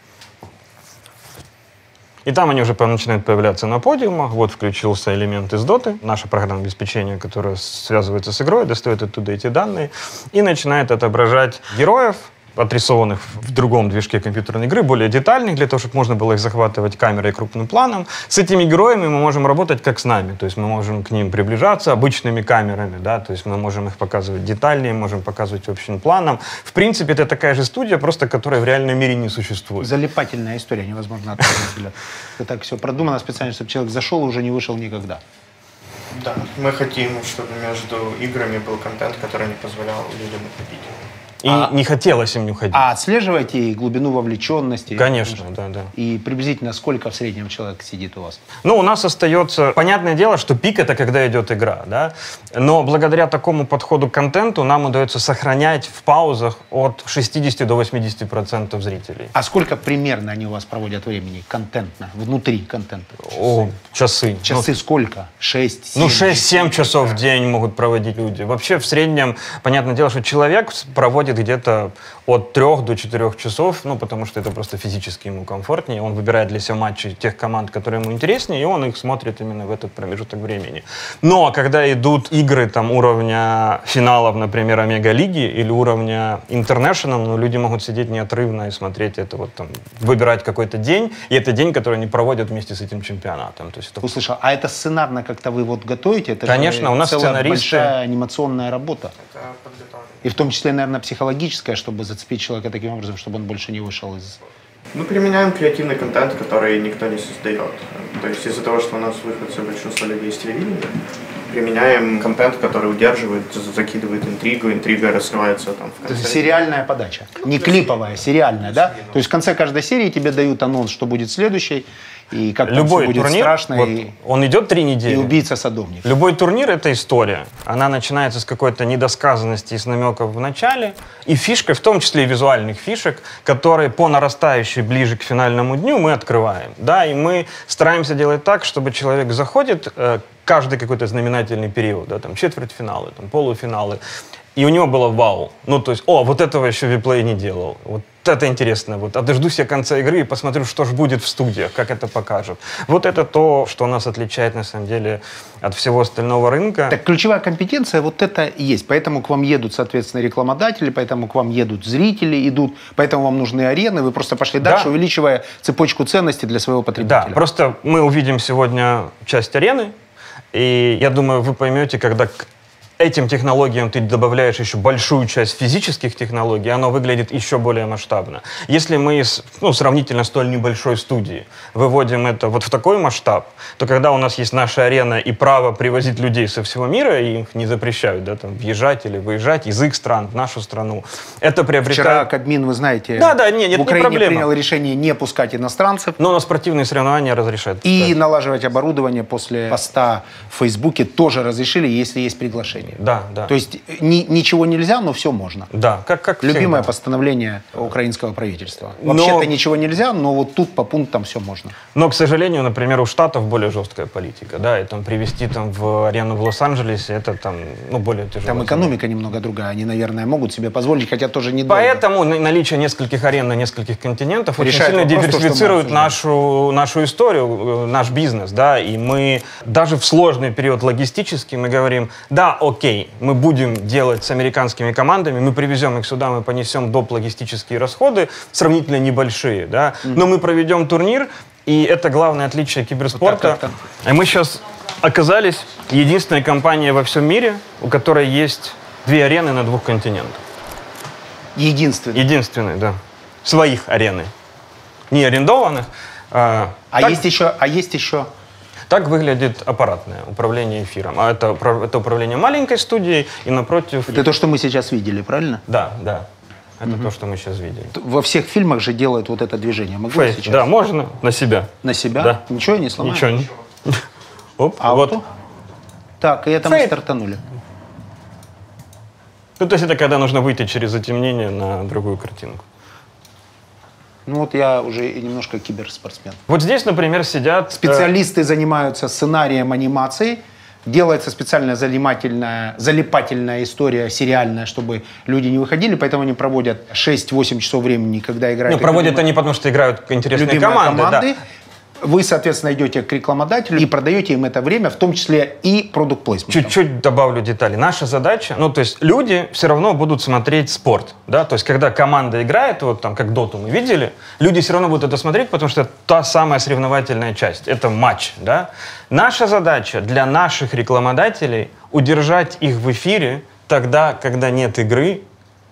И там они уже начинают появляться на подиумах. Вот включился элемент из доты, наше программное обеспечение, которое связывается с игрой, достает оттуда эти данные и начинает отображать героев, отрисованных в другом движке компьютерной игры, более детальных, для того, чтобы можно было их захватывать камерой крупным планом. С этими героями мы можем работать как с нами, то есть мы можем к ним приближаться обычными камерами, да, то есть мы можем их показывать детальнее, можем показывать общим планом. В принципе, это такая же студия, просто которая в реальном мире не существует. Залипательная история, невозможно от первого взгляда. Это так все продумано специально, чтобы человек зашел и уже не вышел никогда. Да, мы хотим, чтобы между играми был контент, который не позволял людям уходить. И не хотелось им не уходить. А отслеживаете и глубину вовлеченности? Конечно, да, да. И приблизительно сколько в среднем человек сидит у вас? Ну, у нас остается... Понятное дело, что пик — это когда идет игра, да? Но благодаря такому подходу к контенту нам удается сохранять в паузах от 60 до 80 процентов зрителей. А сколько примерно они у вас проводят времени контентно, внутри контента? О, часы. Часы сколько? Шесть, семь? Ну, 6-7 часов в день могут проводить люди. Вообще, в среднем, понятное дело, что человек с- проводит где-то от 3 до 4 часов, ну, потому что это просто физически ему комфортнее. Он выбирает для себя матчи тех команд, которые ему интереснее, и он их смотрит именно в этот промежуток времени. Но когда идут игры там уровня финалов, например, Омега-лиги или уровня International, ну, люди могут сидеть неотрывно и смотреть это вот там, выбирать какой-то день, и это день, который они проводят вместе с этим чемпионатом. То есть это Услышал. А это сценарно как-то вы вот готовите? Это же Конечно, у нас сценаристы. большая анимационная работа. Это. И в том числе, наверное, психологическая, чтобы зацепить человека таким образом, чтобы он больше не вышел из... Мы применяем креативный контент, который никто не создает. То есть из-за того, что у нас выходцы большинство людей из телевидения, применяем контент, который удерживает, за- закидывает интригу, интрига раскрывается там в То конце. есть сериальная подача. Не клиповая, сериальная, да? То есть в конце каждой серии тебе дают анонс, что будет следующей, и как Любой будет турнир, страшно, вот и, он идет три недели. и убийца-садовник. Любой турнир — это история. Она начинается с какой-то недосказанности и с намеков в начале, и фишкой, в том числе и визуальных фишек, которые по нарастающей ближе к финальному дню мы открываем. Да, и мы стараемся делать так, чтобы человек заходит э, каждый какой-то знаменательный период, да, там четвертьфиналы, там полуфиналы, и у него было вау. Ну, то есть, о, вот этого еще Виплей не делал. Вот это интересно. Вот, а дождусь я конца игры и посмотрю, что же будет в студиях, как это покажут. Вот это то, что нас отличает, на самом деле, от всего остального рынка. Так ключевая компетенция вот это и есть. Поэтому к вам едут, соответственно, рекламодатели, поэтому к вам едут зрители, идут, поэтому вам нужны арены. Вы просто пошли Да. дальше, увеличивая цепочку ценностей для своего Да, потребителя. просто мы увидим сегодня часть арены, и я думаю, вы поймете, когда этим технологиям ты добавляешь еще большую часть физических технологий, оно выглядит еще более масштабно. Если мы из ну, сравнительно столь небольшой студии выводим это вот в такой масштаб, то когда у нас есть наша арена и право привозить людей со всего мира, и их не запрещают да, там, въезжать или выезжать из их стран в нашу страну, это приобретает... Вчера Кабмин, вы знаете, Да, да, не, нет, в не Украине проблема. принял решение не пускать иностранцев. Но на спортивные соревнования разрешают. И налаживать оборудование после поста в Фейсбуке тоже разрешили, если есть приглашение. Да, да. То есть э, ни- ничего нельзя, но все можно. Да, как, как Любимое всегда. постановление украинского правительства. Но- Вообще-то ничего нельзя, но вот тут по пунктам все можно. Но, к сожалению, например, у Штатов более жесткая политика, да, и там привести там в арену в Лос-Анджелесе, это там, ну, более тяжело. Там экономика немного другая. Они, наверное, могут себе позволить, хотя тоже недолго. Поэтому на- наличие нескольких арен на нескольких континентах очень Решает сильно вопрос, то, диверсифицирует обсуждаем. нашу, нашу историю, э, наш бизнес, да, и мы даже в сложный период логистический мы говорим, да, окей, мы будем делать с американскими командами, мы привезем их сюда, мы понесем доп. логистические расходы, сравнительно небольшие, да, но мы проведем турнир, и это главное отличие киберспорта. Вот так И мы сейчас оказались единственной компанией во всем мире, у которой есть две арены на двух континентах. Единственный. Единственный, да. Своих арены. Не арендованных. А, А так, есть еще, а есть еще. Так выглядит аппаратное управление эфиром. А это, это управление маленькой студией и напротив... Это то, что мы сейчас видели, правильно? Да, да. Это то, что мы сейчас видели. Во всех фильмах же делают вот это движение. Могу Фейс, сейчас? да, можно на себя. На себя? Да. Ничего не сломаю? Ничего не. Оп, А вот. Так, и это мы Фейс. стартанули. Ну, то есть это когда нужно выйти через затемнение на другую картинку. Ну вот я уже и немножко киберспортсмен. Вот здесь, например, сидят... э, Специалисты занимаются сценарием анимации. Делается специальная залипательная, залипательная история сериальная, чтобы люди не выходили, поэтому они проводят 6-8 часов времени, когда играют. Ну, проводят любимые- они потому, что играют интересные любимые команды. да. Вы, соответственно, идете к рекламодателю и продаете им это время, в том числе и продукт плейсмент. Чуть-чуть добавлю детали. Наша задача, ну, то есть люди все равно будут смотреть спорт, да, то есть когда команда играет, вот там, как доту мы видели, люди все равно будут это смотреть, потому что это та самая соревновательная часть, это матч, да. Наша задача для наших рекламодателей удержать их в эфире тогда, когда нет игры,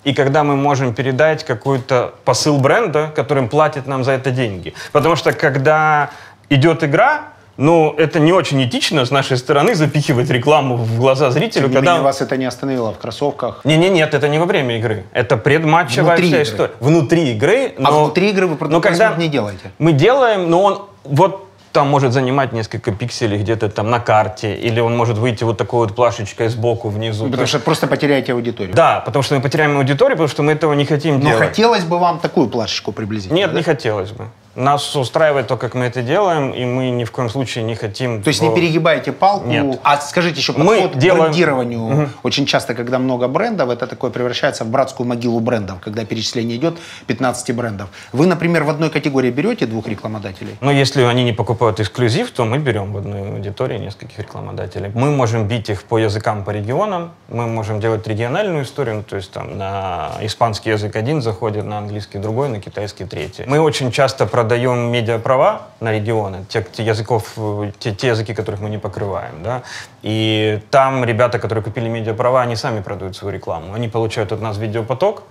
и когда мы можем передать какой-то посыл бренда, которым платит нам за это деньги. Потому что когда идет игра, ну, это не очень этично с нашей стороны запихивать рекламу в глаза зрителю, Тем не когда... менее, вас это не остановило в кроссовках. Не, не, нет, это не во время игры. Это предматчевая Внутри вся игры. история. Внутри игры. А но- внутри игры вы но продукт когда плейсмент не делаете. Мы делаем, но он вот там может занимать несколько пикселей где-то там на карте, или он может выйти вот такой вот плашечкой сбоку внизу. Потому что просто потеряете аудиторию. Да, потому что мы потеряем аудиторию, потому что мы этого не хотим Но делать. хотелось бы вам такую плашечку приблизительно. Нет, да? не хотелось бы. Нас устраивает то, как мы это делаем, и мы ни в коем случае не хотим... То есть не перегибаете палку. Нет. А скажите еще Мы подход к делаем- брендированию. Очень часто, когда много брендов, это такое превращается в братскую могилу брендов, когда перечисление идет 15 брендов. Вы, например, в одной категории берете двух рекламодателей? Но если они не покупают эксклюзив, то мы берем в одной аудитории нескольких рекламодателей. Мы можем бить их по языкам, по регионам, мы можем делать региональную историю, ну, то есть там на испанский язык один заходит, на английский другой, на китайский третий. Мы очень часто продаем медиапрова на регионы, те, те языков, э, те, те языки, которых мы не покрываем, да, и там ребята, которые купили медиапрова, они сами продают свою рекламу, они получают от нас видеопоток,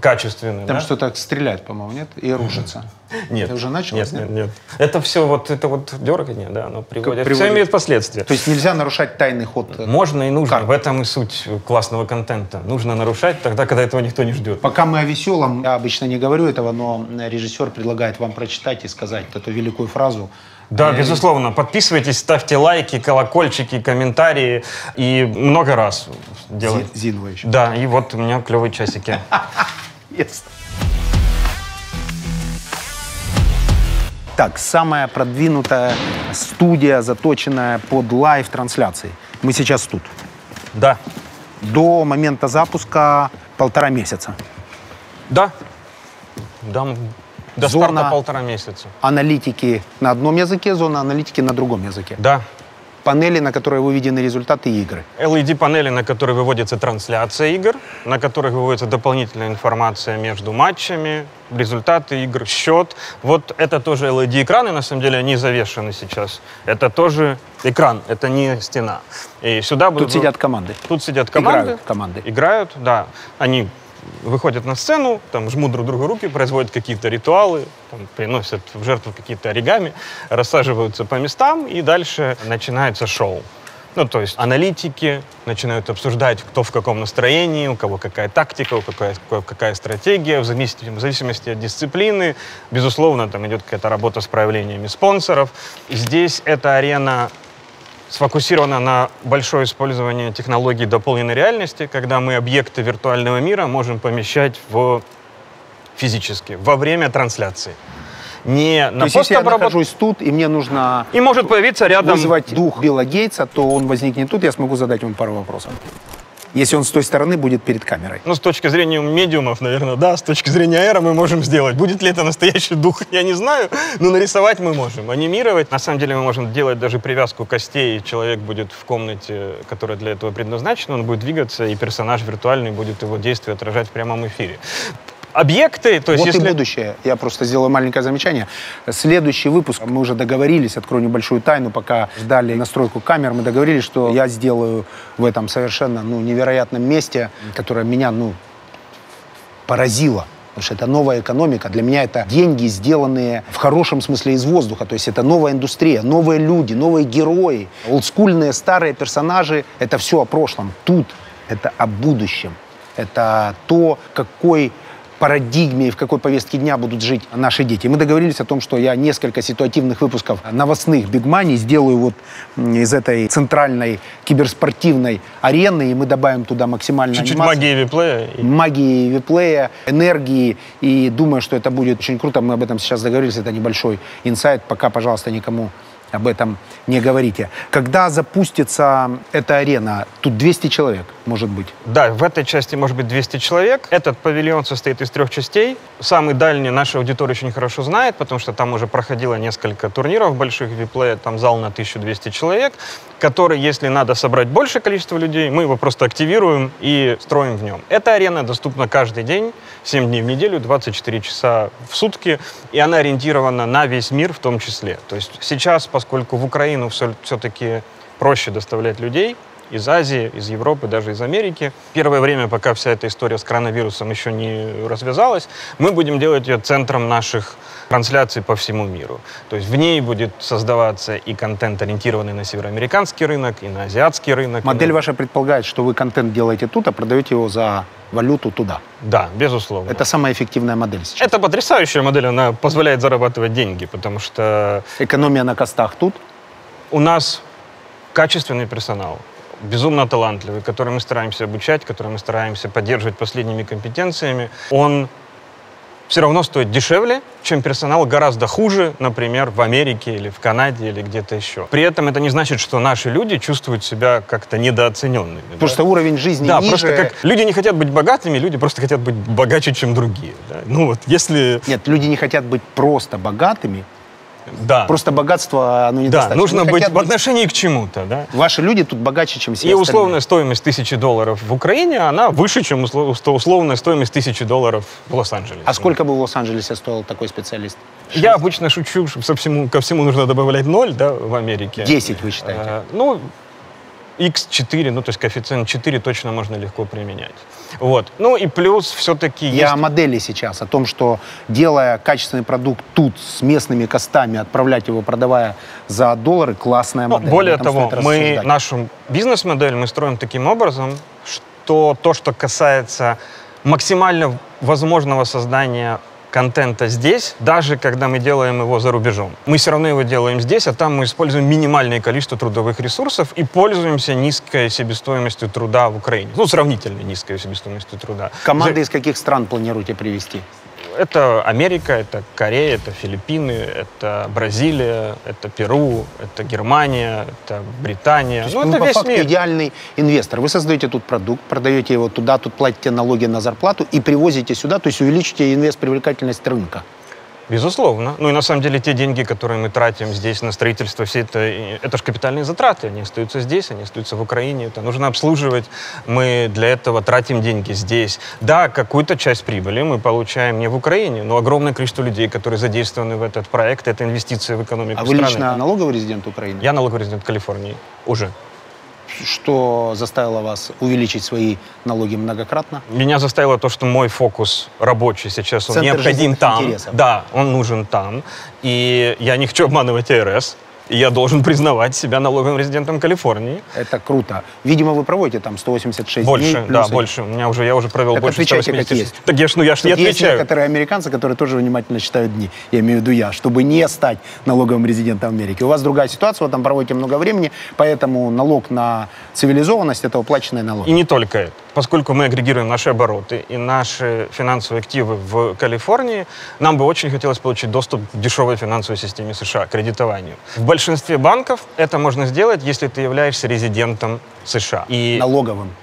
качественный, Там да? что-то стреляет, по-моему, нет? И рушится. Нет. Это уже началось, Нет, нет? нет. Это все вот, это вот дергание, да, оно приводит, приводит. все имеет последствия. То есть нельзя нарушать тайный ход. э, Можно и нужно. Как? В этом и суть классного контента. Нужно нарушать тогда, когда этого никто не ждет. Пока мы о веселом, я обычно не говорю этого, но режиссер предлагает вам прочитать и сказать эту великую фразу. Да, Я- безусловно. Подписывайтесь, ставьте лайки, колокольчики, комментарии. И много раз делать. Зи- Зинова еще. Да, и вот у меня клевые часики. Yes. Так, самая продвинутая студия, заточенная под лайв-трансляции. Мы сейчас тут. Да, До момента запуска полтора месяца. да. Дам до Зона- старта полтора месяца. Аналитики на одном языке, зона аналитики на другом языке. Да. Панели, на которые выведены результаты игры. LED-панели, на которые выводится трансляция игр, на которых выводится дополнительная информация между матчами, результаты игр, счет. Вот это тоже LED-экраны, на самом деле они завешены сейчас. Это тоже экран, это не стена. И сюда будут... Тут сидят команды. Тут сидят команды. Играют команды. Играют, да. Они выходят на сцену, там жмут друг другу руки, производят какие-то ритуалы, там, приносят в жертву какие-то оригами, рассаживаются по местам, и дальше начинается шоу. Ну, то есть аналитики начинают обсуждать, кто в каком настроении, у кого какая тактика, у какая- какая стратегия, в зависимости, в зависимости от дисциплины. Безусловно, там идет какая-то работа с проявлениями спонсоров. Здесь эта арена сфокусирована на большое использование технологий дополненной реальности, когда мы объекты виртуального мира можем помещать в физически, во время трансляции. Не То на есть, если я нахожусь тут, и мне нужно И может появиться рядом... вызвать дух Билла Гейтса, то он возникнет тут, я смогу задать ему пару вопросов. Если он с той стороны будет перед камерой. Ну, с точки зрения медиумов, наверное, да. С точки зрения эра мы можем сделать. Будет ли это настоящий дух, я не знаю. Но нарисовать мы можем. Анимировать, на самом деле, мы можем делать даже привязку костей. Человек будет в комнате, которая для этого предназначена, он будет двигаться, и персонаж виртуальный будет его действия отражать в прямом эфире. Объекты, то есть вот если... и будущее. Я просто сделаю маленькое замечание. Следующий выпуск, мы уже договорились, открою небольшую тайну, пока ждали настройку камер, мы договорились, что я сделаю в этом совершенно ну, невероятном месте, которое меня ну, поразило. Потому что это новая экономика. Для меня это деньги, сделанные в хорошем смысле из воздуха. То есть это новая индустрия, новые люди, новые герои, олдскульные старые персонажи. Это все о прошлом. Тут это о будущем. Это то, какой парадигме и в какой повестке дня будут жить наши дети. Мы договорились о том, что я несколько ситуативных выпусков новостных Big Money сделаю вот из этой центральной киберспортивной арены, и мы добавим туда максимально Чуть-чуть анимации магии виплея. магии виплея, энергии. И думаю, что это будет очень круто. Мы об этом сейчас договорились. Это небольшой инсайт. Пока, пожалуйста, никому об этом не говорите. Когда запустится эта арена, тут 200 человек. может быть? Да, в этой части может быть 200 человек. Этот павильон состоит из трех частей. Самый дальний наша аудитория очень хорошо знает, потому что там уже проходило несколько турниров больших виплея, там зал на 1200 человек, который, если надо собрать большее количество людей, мы его просто активируем и строим в нем. Эта арена доступна каждый день, 7 дней в неделю, 24 часа в сутки, и она ориентирована на весь мир в том числе. То есть сейчас, поскольку в Украину все-таки проще доставлять людей, из Азии, из Европы, даже из Америки. Первое время, пока вся эта история с коронавирусом еще не развязалась, мы будем делать ее центром наших трансляций по всему миру. То есть в ней будет создаваться и контент, ориентированный на североамериканский рынок, и на азиатский рынок. Модель на- ваша предполагает, что вы контент делаете тут, а продаете его за валюту туда. Да, безусловно. Это самая эффективная модель сейчас. Это потрясающая модель, она позволяет зарабатывать деньги, потому что Экономия на костах тут. у нас качественный персонал, безумно талантливый, который мы стараемся обучать, который мы стараемся поддерживать последними компетенциями, он все равно стоит дешевле, чем персонал гораздо хуже, например, в Америке или в Канаде или где-то еще. При этом это не значит, что наши люди чувствуют себя как-то недооцененными. да. Просто уровень жизни Да, ниже. просто как люди не хотят быть богатыми, люди просто хотят быть богаче, чем другие. да. Ну вот, если... Нет, люди не хотят быть просто богатыми. Да, Просто богатство, оно да недостаточно. нужно Они быть в отношении к чему-то, да. Ваши люди тут богаче, чем все И остальные. условная стоимость тысячи долларов в Украине, она выше, чем условная стоимость тысячи долларов в Лос-Анджелесе. А сколько бы в Лос-Анджелесе стоил такой специалист? Я обычно шучу, что всему, ко всему нужно добавлять ноль, да, в Америке. 10 вы считаете? Э, ну, x4, ну, то есть коэффициент 4 точно можно легко применять. Вот. Ну и плюс все-таки Я есть... о модели сейчас, о том, что делая качественный продукт тут с местными костами, отправлять его, продавая за доллары, классная Ну, модель. более того, мы нашу бизнес-модель мы строим таким образом, что то, что касается максимально возможного создания контента здесь, даже когда мы делаем его за рубежом. Мы все равно его делаем здесь, а там мы используем минимальное количество трудовых ресурсов и пользуемся низкой себестоимостью труда в Украине. Ну, сравнительно низкой себестоимостью труда. Команды За- из каких стран планируете привести? Это Америка, это Корея, это Филиппины, это Бразилия, это Перу, это Германия, это Британия. Ну, Вы это по весь факту мир. идеальный инвестор. Вы создаете тут продукт, продаете его туда, тут платите налоги на зарплату и привозите сюда, то есть увеличите инвест привлекательность рынка. Безусловно. Ну и на самом деле те деньги, которые мы тратим здесь на строительство, все это, это же капитальные затраты. Они остаются здесь, они остаются в Украине. Это нужно обслуживать. Мы для этого тратим деньги здесь. Да, какую-то часть прибыли мы получаем не в Украине, но огромное количество людей, которые задействованы в этот проект, это инвестиции в экономику А вы страны. лично налоговый резидент Украины? Я налоговый резидент Калифорнии. Уже. Что заставило вас увеличить свои налоги многократно? Меня заставило то, что мой фокус рабочий сейчас, он Центр необходим там. интересов. Да, он нужен там. И я не хочу обманывать АРС. И я должен признавать себя налоговым резидентом Калифорнии. Это круто. Видимо, вы проводите там 186 Больше, дней. да, плюс один. больше. У меня уже, я уже провел Так больше отвечайте, 180. как есть. Так я ж, ну я ж не Тут есть отвечаю. некоторые американцы, которые тоже внимательно считают дни. Я имею в виду я, чтобы не стать налоговым резидентом Америки. У вас другая ситуация, вы там проводите много времени, поэтому налог на цивилизованность – это уплаченные налоги. И не только это. Поскольку мы агрегируем наши обороты и наши финансовые активы в Калифорнии, нам бы очень хотелось получить доступ к дешевой финансовой системе США, кредитованию. В большинстве банков это можно сделать, если ты являешься резидентом США. И Налоговым.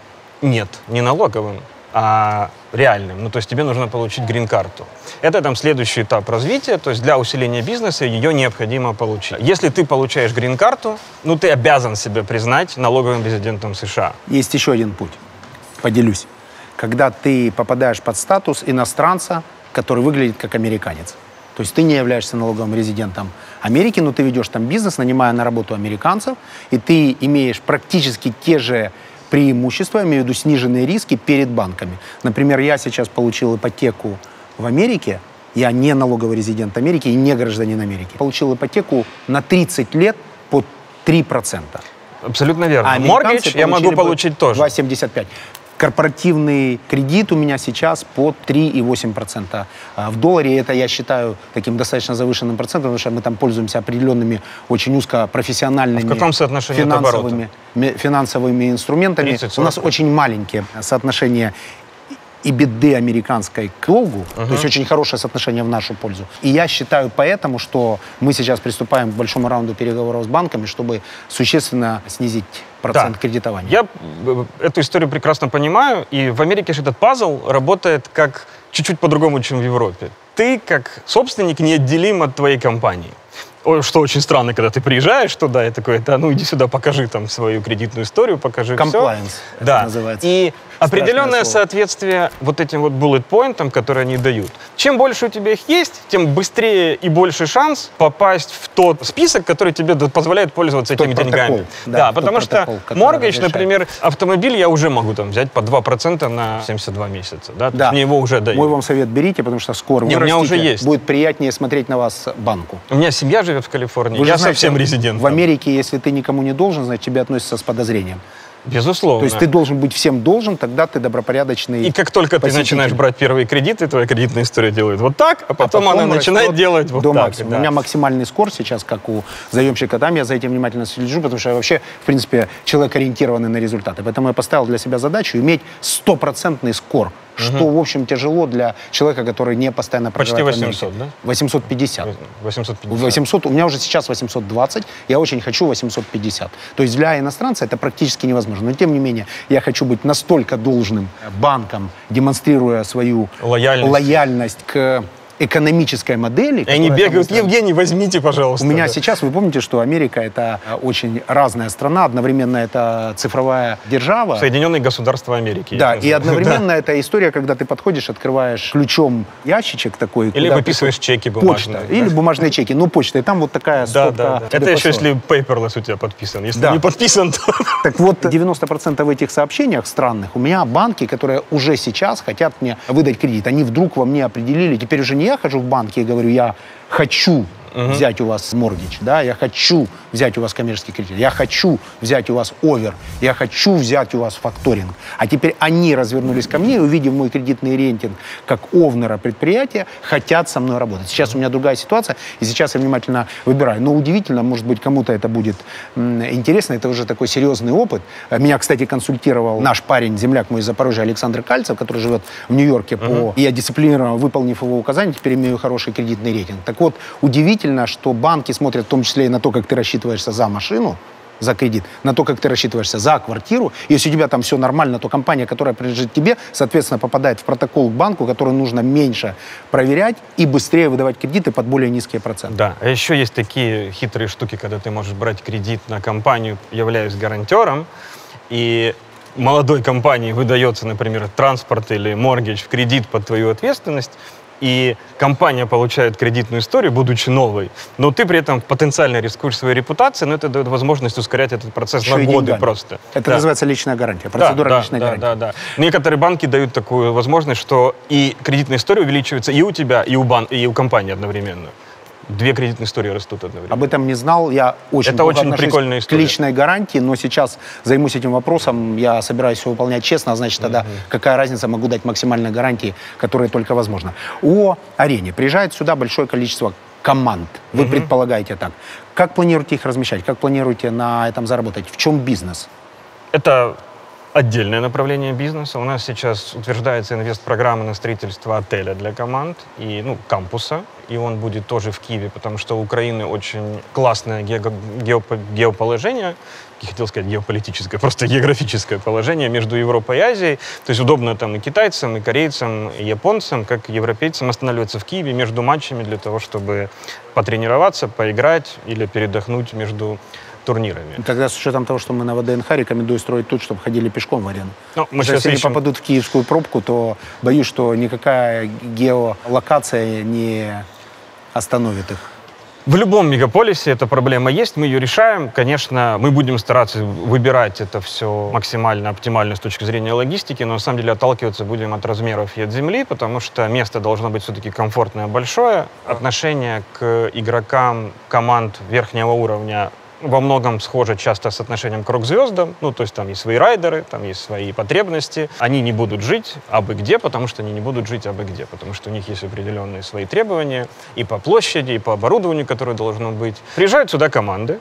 нет, не налоговым, а реальным. Ну, то есть тебе нужно получить грин-карту. Это там следующий этап развития, то есть для усиления бизнеса ее необходимо получить. Если ты получаешь грин-карту, ну, ты обязан себя признать налоговым резидентом США. Есть еще один путь. Поделюсь. Когда ты попадаешь под статус иностранца, который выглядит как американец. То есть ты не являешься налоговым резидентом Америки, но ты ведешь там бизнес, нанимая на работу американцев, и ты имеешь практически те же преимущества, я имею в виду сниженные риски перед банками. Например, я сейчас получил ипотеку в Америке, я не налоговый резидент Америки и не гражданин Америки. Получил ипотеку на 30 лет под 3%. Абсолютно верно. А Моргидж я могу получить тоже. 2,75. Корпоративный кредит у меня сейчас под 3,8%. А В долларе это я считаю таким достаточно завышенным процентом, потому что мы там пользуемся определенными очень узкопрофессиональными А в каком соотношении финансовыми, финансовыми инструментами. 30-40? У нас очень маленькие соотношения и беды американской к долгу, то есть очень хорошее соотношение в нашу пользу. И я считаю поэтому, что мы сейчас приступаем к большому раунду переговоров с банками, чтобы существенно снизить процент Да. кредитования. Я э, эту историю прекрасно понимаю, и в Америке же этот пазл работает как чуть-чуть по-другому, чем в Европе. Ты, как собственник, неотделим от твоей компании. Ой, Что очень странно, когда ты приезжаешь туда и такой, да, ну иди сюда, покажи там свою кредитную историю, покажи все. Compliance Да. называется. И определенное слово. соответствие вот этим вот bullet поинтам, которые они дают. Чем больше у тебя их есть, тем быстрее и больше шанс попасть в тот список, который тебе позволяет пользоваться тот этими протокол, деньгами. да, Да, потому что протокол, разрешает. например, автомобиль я уже могу там взять по 2% на 72 месяца. Да? Да. Мне его уже дают. Мой вам совет берите, потому что скоро Не, вы у меня уже есть. будет приятнее смотреть на вас банку. У меня семья живет в Калифорнии, Вы я знаете, совсем резидент. В. Америке, если ты никому не должен, значит, тебе относятся с подозрением. Безусловно. То есть ты должен быть всем должен, тогда ты добропорядочный. И как только ты посетитель. начинаешь брать первые кредиты, твоя кредитная история делает вот так, а потом, она растет начинает делать вот до так. максимума. да. У меня максимальный скор сейчас, как у заемщика там, я за этим внимательно слежу, потому что я вообще, в принципе, человек ориентированный на результаты. Поэтому я поставил для себя задачу иметь стопроцентный скор, что, в общем, тяжело для человека, который не постоянно Почти проживает в Америке. 800, да? 850. 850. 800, у меня уже сейчас 820, я очень хочу 850. То есть для иностранца это практически невозможно. Но тем не менее, я хочу быть настолько должным банкам, демонстрируя свою Лояльность. лояльность к экономической модели. И они там бегают, устроена. Евгений, возьмите, пожалуйста. У меня Да. сейчас, вы помните, что Америка это очень разная страна, одновременно это цифровая держава. Соединенные Государства Америки. Да, и одновременно это история, когда ты подходишь, открываешь ключом ящичек такой. Или выписываешь чеки приходит бумажные. Почта. Или бумажные чеки. Ну, почта. И там вот такая Да, да, да. Это еще посылок. если paperless у тебя подписан. Если Да. не подписан, то... Так вот, 90% этих сообщениях странных у меня банки, которые уже сейчас хотят мне выдать кредит. Они вдруг во мне определили, теперь уже не я хожу в банки и говорю, я хочу взять у вас моргич, да, я хочу взять у вас коммерческий кредит, я хочу взять у вас овер, я хочу взять у вас факторинг. А теперь они развернулись ко мне и, увидев мой кредитный рейтинг как овнера предприятия, хотят со мной работать. Сейчас у меня другая ситуация, и сейчас я внимательно выбираю. Но удивительно, может быть, кому-то это будет интересно, это уже такой серьезный опыт. Меня, кстати, консультировал наш парень, земляк мой из Запорожья, Александр Кальцев, который живет в Нью-Йорке по... И я дисциплинированно, выполнив его указания, теперь имею хороший кредитный рейтинг. Так вот, удивительно, что банки смотрят в том числе и на то, как ты рассчитываешься за машину, за кредит, на то, как ты рассчитываешься за квартиру. Если у тебя там все нормально, то компания, которая принадлежит тебе, соответственно, попадает в протокол к банку, который нужно меньше проверять и быстрее выдавать кредиты под более низкие проценты. Да, а еще есть такие хитрые штуки, когда ты можешь брать кредит на компанию, являясь гарантером, и молодой компании выдается, например, транспорт или моргидж в кредит под твою ответственность, и компания получает кредитную историю, будучи новой, но ты при этом потенциально рискуешь своей репутацией, но это дает возможность ускорять этот процесс Еще на годы деньгами. просто. Это Да. называется личная гарантия, Да, процедура да, личной да, гарантии. Да, да. Некоторые банки дают такую возможность, что и кредитная история увеличивается и у тебя, и у, бан... и у компании одновременно. Две кредитные истории растут одновременно. Об этом не знал. Я очень Это очень прикольная к история. личной гарантии, но сейчас займусь этим вопросом. Я собираюсь все выполнять честно, а значит тогда какая разница, могу дать максимальные гарантии, которые только возможно. О арене. Приезжает сюда большое количество команд. Вы предполагаете так. Как планируете их размещать? Как планируете на этом заработать? В чем бизнес? Это отдельное направление бизнеса. У нас сейчас утверждается инвест-программа на строительство отеля для команд и ну, кампуса. И он будет тоже в Киеве, потому что у Украины очень классное гео- геопо- геоположение, я хотел сказать геополитическое, просто географическое положение между Европой и Азией. То есть удобно там и китайцам, и корейцам, и японцам, как и европейцам останавливаться в Киеве между матчами для того, чтобы потренироваться, поиграть или передохнуть между турнирами. Тогда с учетом того, что мы на ВДНХ, рекомендую строить тут, чтобы ходили пешком в арену. Ну, мы сейчас если они ищем- попадут в киевскую пробку, то боюсь, что никакая геолокация не остановит их. В любом мегаполисе эта проблема есть, мы ее решаем. Конечно, мы будем стараться выбирать это все максимально оптимально с точки зрения логистики, но на самом деле отталкиваться будем от размеров и от земли, потому что место должно быть все-таки комфортное, большое. Отношение к игрокам команд верхнего уровня во многом схоже часто с отношением к рок-звездам. Ну, то есть там есть свои райдеры, там есть свои потребности. Они не будут жить абы где, потому что они не будут жить абы где, потому что у них есть определенные свои требования и по площади, и по оборудованию, которое должно быть. Приезжают сюда команды,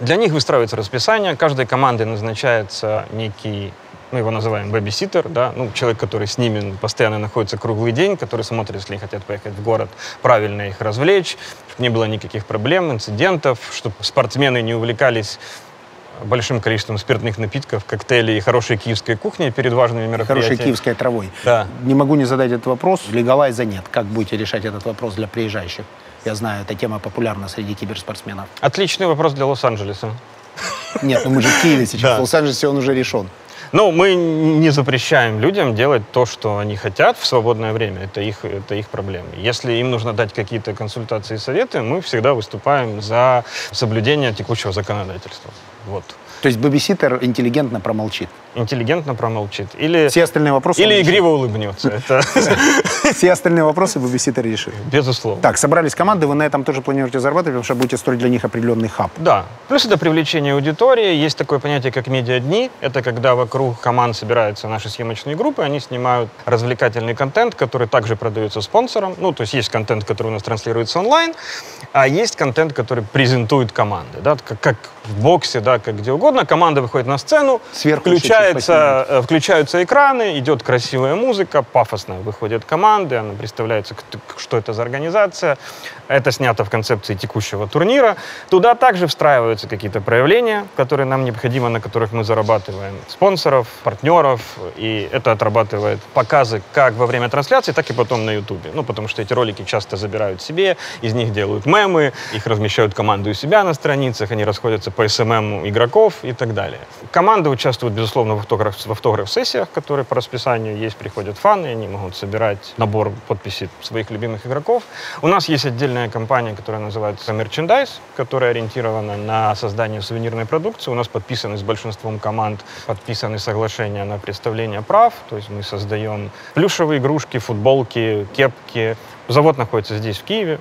для них выстраивается расписание, каждой команде назначается некий мы его называем бэби-ситер, да, ну, человек, который с ними постоянно находится круглый день, который смотрит, если они хотят поехать в город, правильно их развлечь, чтобы не было никаких проблем, инцидентов, чтобы спортсмены не увлекались большим количеством спиртных напитков, коктейлей и хорошей киевской кухни перед важными мероприятиями. Хорошей киевской травой. Да. Не могу не задать этот вопрос. Легалайза нет. Как будете решать этот вопрос для приезжающих? Я знаю, эта тема популярна среди киберспортсменов. Отличный вопрос для Лос-Анджелеса. Нет, ну мы же в Киеве сейчас. Да. В Лос-Анджелесе он уже решен. Ну, мы не запрещаем людям делать то, что они хотят в свободное время. Это их, это их проблемы. Если им нужно дать какие-то консультации и советы, мы всегда выступаем за соблюдение текущего законодательства. Вот. То есть бэбиситер интеллигентно промолчит. Интеллигентно промолчит. Или, Все остальные вопросы... или игриво улыбнется. Все остальные вопросы бэбиситер решит. безусловно. Так, собрались команды, вы на этом тоже планируете зарабатывать, потому что будете строить для них определенный хаб. Да. Плюс это привлечение аудитории. Есть такое понятие, как медиа-дни. Это когда вокруг команд собираются наши съемочные группы, они снимают развлекательный контент, который также продается спонсорам. Ну, то есть есть контент, который у нас транслируется онлайн, а есть контент, который презентует команды. Да? Как, как в боксе, да, как где угодно. Команда выходит на сцену, Сверху включается, э, включаются экраны, идет красивая музыка, пафосно выходят команды, она представляется, что это за организация. Это снято в концепции текущего турнира. Туда также встраиваются какие-то проявления, которые нам необходимы, на которых мы зарабатываем спонсоров, партнеров, и это отрабатывает показы как во время трансляции, так и потом на Ютубе. Ну, потому что эти ролики часто забирают себе, из них делают мемы, их размещают команды у себя на страницах, они расходятся по СММ игроков и так далее. Команды участвуют, безусловно, в, автограф, в автограф-сессиях, которые по расписанию есть, приходят фаны, они могут собирать набор подписей своих любимых игроков. У нас есть отдельная компания, которая называется Merchandise, которая ориентирована на создание сувенирной продукции. У нас подписаны с большинством команд, подписаны соглашения на представление прав, то есть мы создаем плюшевые игрушки, футболки, кепки. Завод находится здесь, в Киеве,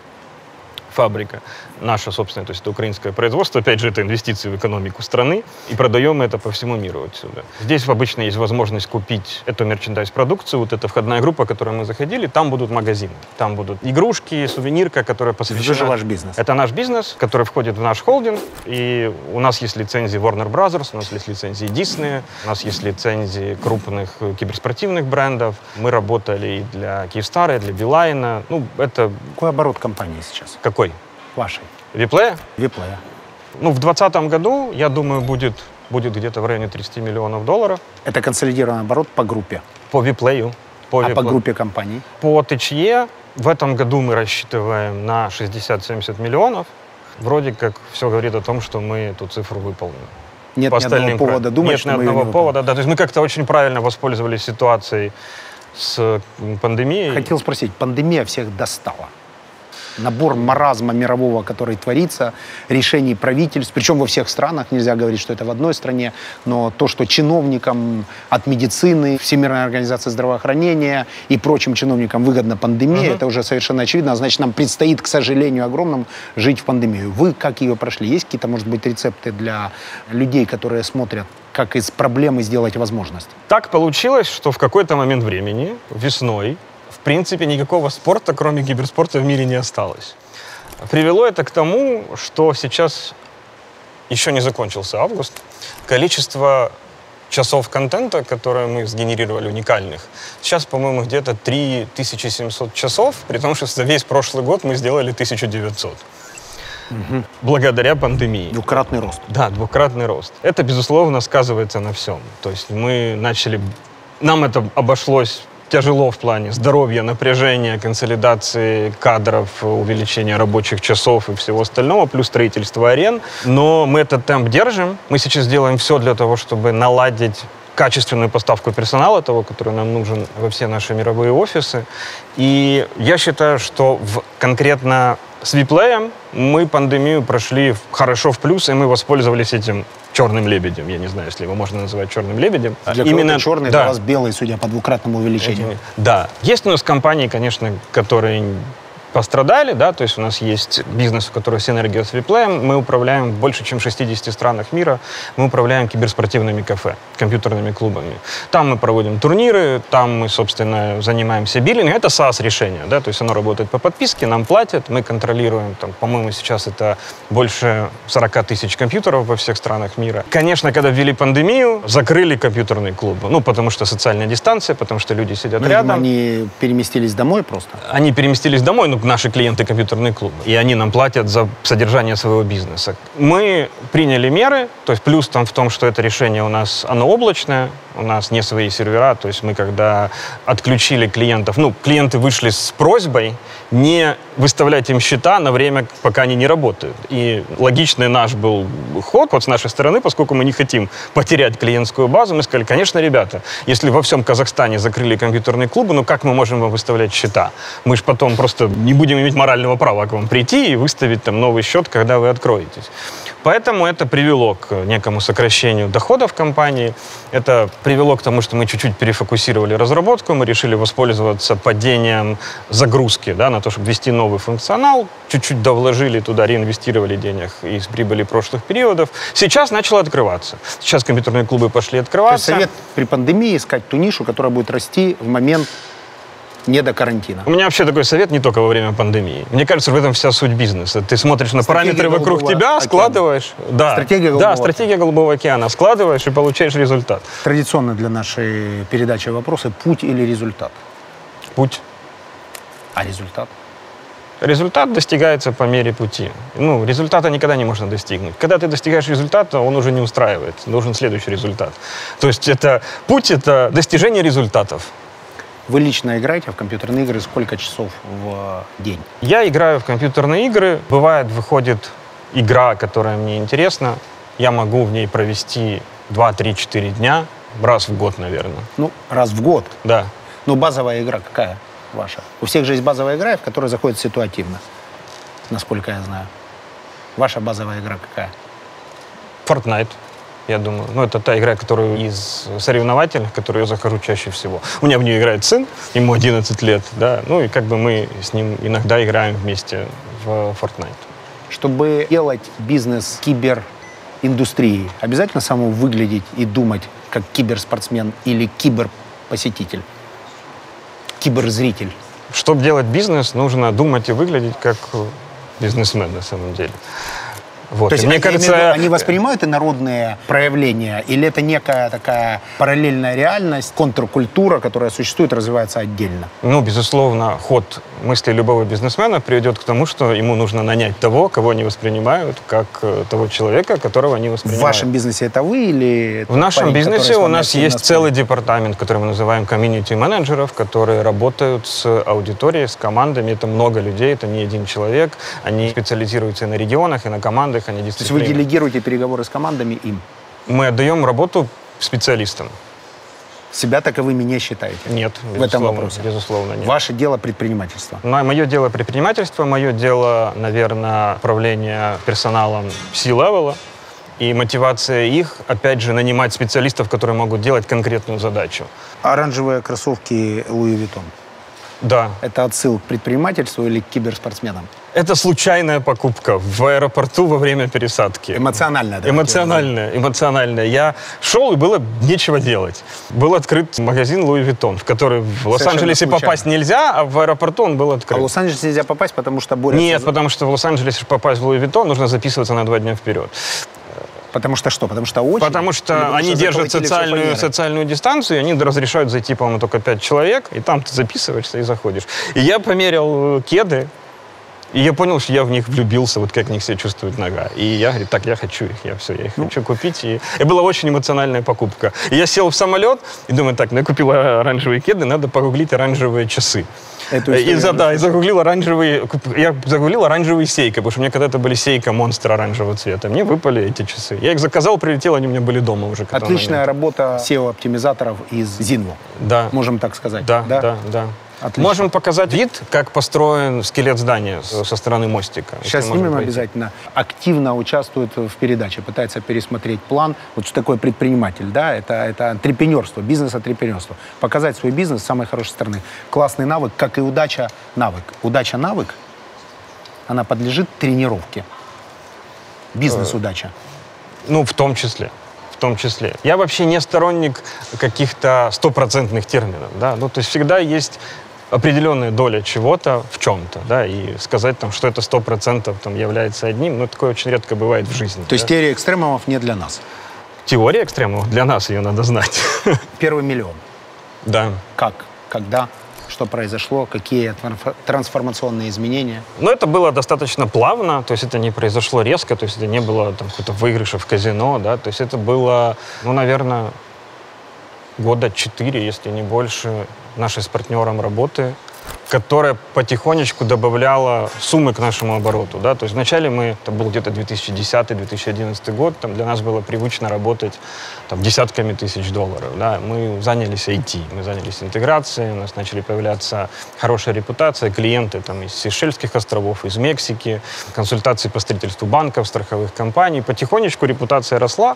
фабрика наша собственная, то есть это украинское производство, опять же, это инвестиции в экономику страны, и продаем это по всему миру отсюда. Здесь обычно есть возможность купить эту мерчендайз-продукцию, вот эта входная группа, в которую мы заходили, там будут магазины, там будут игрушки, сувенирка, которая посвящена... Это же ваш бизнес. Это наш бизнес, который входит в наш холдинг, и у нас есть лицензии Warner Brothers, у нас есть лицензии Disney, у нас есть лицензии крупных киберспортивных брендов. Мы работали и для Киевстара, и для Билайна. Ну, это Какой оборот компании сейчас? какой? Вашей. Виплея? Виплея. Ну, в 2020 году, я думаю, будет, будет где-то в районе 30 миллионов долларов Это консолидированный оборот по группе. по Виплею. По, А по группе компаний? По ТЧЕ в этом году мы рассчитываем на 60-70 миллионов. Вроде как все говорит о том, что мы эту цифру выполним. Нет По ни одного повода про- думать, Нет ни одного не повода, да. То есть мы как-то очень правильно воспользовались ситуацией с пандемией. Хотел спросить, пандемия всех достала? Набор маразма мирового, который творится, решений правительств, причем во всех странах, нельзя говорить, что это в одной стране, но то, что чиновникам от медицины, Всемирной организации здравоохранения и прочим чиновникам выгодна пандемия, это уже совершенно очевидно, а значит, нам предстоит, к сожалению, огромному жить в пандемию. Вы как ее прошли? Есть какие-то, может быть, рецепты для людей, которые смотрят, как из проблемы сделать возможность? Так получилось, что в какой-то момент времени, весной, принципе, никакого спорта, кроме киберспорта, в мире не осталось. Привело это к тому, что сейчас еще не закончился август. Количество часов контента, которые мы сгенерировали уникальных, сейчас, по-моему, где-то 3700 часов, при том, что за весь прошлый год мы сделали 1900. Благодаря пандемии. Двукратный рост. Да, двукратный рост. Это, безусловно, сказывается на всем. То есть мы начали... Нам это обошлось тяжело в плане здоровья, напряжения, консолидации кадров, увеличения рабочих часов и всего остального, плюс строительство арен. Но мы этот темп держим. Мы сейчас делаем все для того, чтобы наладить качественную поставку персонала, того, который нам нужен во все наши мировые офисы. И я считаю, что в, конкретно с Виплеем мы пандемию прошли хорошо в плюс, и мы воспользовались этим черным лебедем. Я не знаю, если его можно называть черным лебедем. Для Именно черный, для вас белый, судя по двукратному увеличению. Да. Есть у нас компании, конечно, которые пострадали, да, то есть у нас есть бизнес, у которого синергия с Виплеем, мы управляем в больше, чем 60 странах мира, мы управляем киберспортивными кафе, компьютерными клубами. Там мы проводим турниры, там мы, собственно, занимаемся биллингом, это SaaS-решение, да, то есть оно работает по подписке, нам платят, мы контролируем, там, по-моему, сейчас это больше 40 тысяч компьютеров во всех странах мира. Конечно, когда ввели пандемию, закрыли компьютерные клубы, ну, потому что социальная дистанция, потому что люди сидят Ну, рядом. они переместились домой просто. Они переместились домой, но наши клиенты компьютерные клубы, и они нам платят за содержание своего бизнеса. Мы приняли меры, то есть плюс там в том, что это решение у нас, оно облачное, у нас не свои сервера, то есть мы когда отключили клиентов, ну, клиенты вышли с просьбой не выставлять им счета на время, пока они не работают. И логичный наш был ход вот с нашей стороны, поскольку мы не хотим потерять клиентскую базу, мы сказали, конечно, ребята, если во всем Казахстане закрыли компьютерные клубы, ну как мы можем вам выставлять счета? Мы же потом просто не будем иметь морального права к вам прийти и выставить там новый счет, когда вы откроетесь. Поэтому это привело к некому сокращению доходов компании. Это привело к тому, что мы чуть-чуть перефокусировали разработку, мы решили воспользоваться падением загрузки да, на то, чтобы ввести новый функционал, чуть-чуть довложили туда, реинвестировали денег из прибыли прошлых периодов. Сейчас начало открываться. Сейчас компьютерные клубы пошли открываться. совет при пандемии искать ту нишу, которая будет расти в момент не до карантина. У меня вообще такой совет не только во время пандемии. Мне кажется, в этом вся суть бизнеса. Ты смотришь на Стратегия параметры вокруг тебя, океана. складываешь. Да, Стратегия да, голубого стратегия голубого океана. Складываешь и получаешь результат. Традиционно для нашей передачи вопросы путь или результат? Путь. А результат? Результат достигается по мере пути. Ну, результата никогда не можно достигнуть. Когда ты достигаешь результата, он уже не устраивает. Нужен следующий результат. То есть это путь — это достижение результатов. Вы лично играете в компьютерные игры сколько часов в день? Я играю в компьютерные игры. Бывает, выходит игра, которая мне интересна. Я могу в ней провести 2-3-4 дня, раз в год, наверное. Ну, раз в год. Да. Ну, базовая игра какая ваша? У всех же есть базовая игра, в которой заходит ситуативно, насколько я знаю. Ваша базовая игра какая? Fortnite, я думаю. Ну, это та игра, которую из соревновательных, которую я захожу чаще всего. У меня в нее играет сын, ему 11 лет, да. Ну, и как бы мы с ним иногда играем вместе в Fortnite. Чтобы делать бизнес кибериндустрии, обязательно самому выглядеть и думать как киберспортсмен или киберпосетитель? Киберзритель. Чтобы делать бизнес, нужно думать и выглядеть как бизнесмен на самом деле. Вот. То есть, И мне в кажется, виду, они воспринимают инородные проявления, или это некая такая параллельная реальность, контркультура, которая существует, развивается отдельно? Ну, безусловно, ход мысли любого бизнесмена приведет к тому, что ему нужно нанять того, кого они воспринимают, как э, того человека, которого они В воспринимают. вашем бизнесе это вы или это В нашем парень, бизнесе у нас есть спорит? целый департамент, который мы называем комьюнити менеджеров, которые работают с аудиторией, с командами. Это много людей, это не один человек. Они специализируются и на регионах, и на командах, они То есть вы делегируете переговоры с командами им? Мы отдаем работу специалистам. Себя таковыми не считаете? Нет, В этом вопросе? Безусловно, нет. Ваше дело предпринимательство. Мое дело предпринимательство, мое дело, наверное, управление персоналом C-level а и мотивация их, опять же, нанимать специалистов, которые могут делать конкретную задачу. Оранжевые кроссовки Louis Vuitton. Да, Это отсыл к предпринимательству или к киберспортсменам? это случайная покупка в аэропорту во время пересадки. Эмоциональная. давайте Эмоциональная, эмоциональная. Я шел, и было нечего делать. Был открыт магазин Louis Vuitton, в который в Лос-Анджелесе попасть нельзя, а в аэропорту он был А открыт. в Лос-Анджелес нельзя попасть, потому что борются... Нет, потому что в Лос-Анджелесе попасть в Louis Vuitton, нужно записываться на два дня вперед. Потому что что? Потому что очень? Потому что потому они что держат социальную, социальную дистанцию, и они разрешают зайти, по-моему, только пять человек, и там ты записываешься и заходишь. И я померил э, кеды, и я понял, что я в них влюбился, вот как в них себя чувствует нога. И я говорю, так, я хочу их, я все, я их хочу купить. И это была очень эмоциональная покупка. И я сел в самолет и думаю, так, ну я купил оранжевые кеды, надо погуглить оранжевые часы. Эту И, за- да, и загуглил оранжевые, я загуглил оранжевые сейка, потому что у меня когда-то были сейка монстр оранжевого цвета. Мне выпали эти часы. Я их заказал, прилетел, они у меня были дома уже. Отличная моменту. работа SEO-оптимизаторов из Zinvo. Да. Можем так сказать. Да, да, да. Отлично. Можем показать вид, как построен скелет здания со стороны мостика. Сейчас снимем пройти. обязательно. Активно участвует в передаче, пытается пересмотреть план. Вот что такое предприниматель, да? Это, это антрепренерство, бизнес-антрепренерство. Показать свой бизнес с самой хорошей стороны. Классный навык, как и удача навык. Удача навык, она подлежит тренировке. Бизнес-удача. Ну, в том числе. В том числе. Я вообще не сторонник каких-то стопроцентных терминов. Да? Ну, то есть всегда есть определенная доля чего-то в чем-то, да, и сказать там, что это сто процентов там является одним, ну, такое очень редко бывает в жизни. То есть да. теория экстремумов не для нас. Теория экстремумов, для нас ее надо знать. Первый миллион. Да. Как? Когда? что произошло, какие трансфо- трансформационные изменения. Но это было достаточно плавно, то есть это не произошло резко, то есть это не было там какой-то выигрыша в казино, да, то есть это было, ну, наверное, года четыре, если не больше, нашей с партнером работы, которая потихонечку добавляла суммы к нашему обороту. Да? То есть вначале мы, это был где-то 2010-2011 год, там для нас было привычно работать там, десятками тысяч долларов. Да? Мы занялись IT, мы занялись интеграцией, у нас начали появляться хорошая репутация, клиенты там, из Сейшельских островов, из Мексики, консультации по строительству банков, страховых компаний. Потихонечку репутация росла,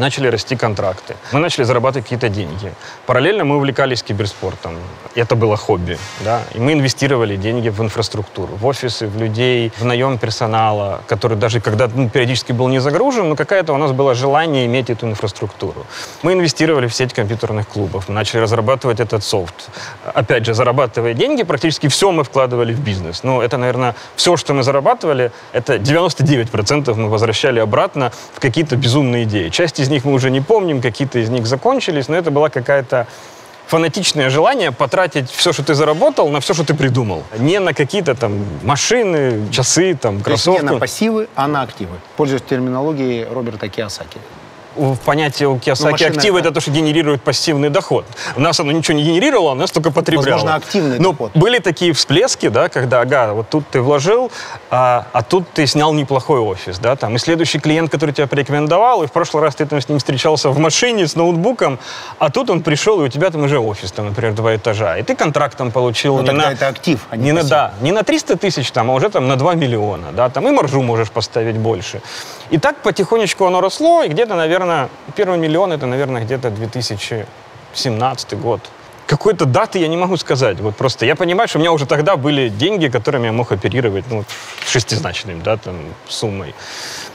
начали расти контракты. Мы начали зарабатывать какие-то деньги. Параллельно мы увлекались киберспортом. Это было хобби. Да? И мы инвестировали деньги в инфраструктуру, в офисы, в людей, в наем персонала, который даже когда ну, периодически был не загружен, но какое-то у нас было желание иметь эту инфраструктуру. Мы инвестировали в сеть компьютерных клубов, мы начали разрабатывать этот софт. Опять же, зарабатывая деньги, практически все мы вкладывали в бизнес. Ну, это, наверное, все, что мы зарабатывали, это 99% мы возвращали обратно в какие-то безумные идеи. Часть из них мы уже не помним, какие-то из них закончились, но это была какая-то фанатичное желание потратить все, что ты заработал, на все, что ты придумал. Не на какие-то там машины, часы, там, То есть не кроссовки. на пассивы, а на активы. Пользуясь терминологией Роберта Киосаки. В понятие у Киосаки машина активы это- это то, что генерирует пассивный доход. У нас оно ничего не генерировало, у нас только потребляло. Возможно, активный Но доход. были такие всплески, да, когда, ага, вот тут ты вложил, а, а тут ты снял неплохой офис, да, там, и следующий клиент, который тебя порекомендовал, и в прошлый раз ты там с ним встречался в машине с ноутбуком, а тут он пришел, и у тебя там уже офис, там, например, два этажа, и ты контракт там получил Ну, не на... это актив, а не не на, да, не на 300 тысяч, там, а уже там на 2 миллиона, да, там и маржу можешь поставить больше. И так потихонечку оно росло, и где-то, наверное, первый миллион это, наверное, где-то 2017 год. Какой-то даты я не могу сказать. Вот просто я понимаю, что у меня уже тогда были деньги, которыми я мог оперировать, ну, шестизначным, да, там, суммой.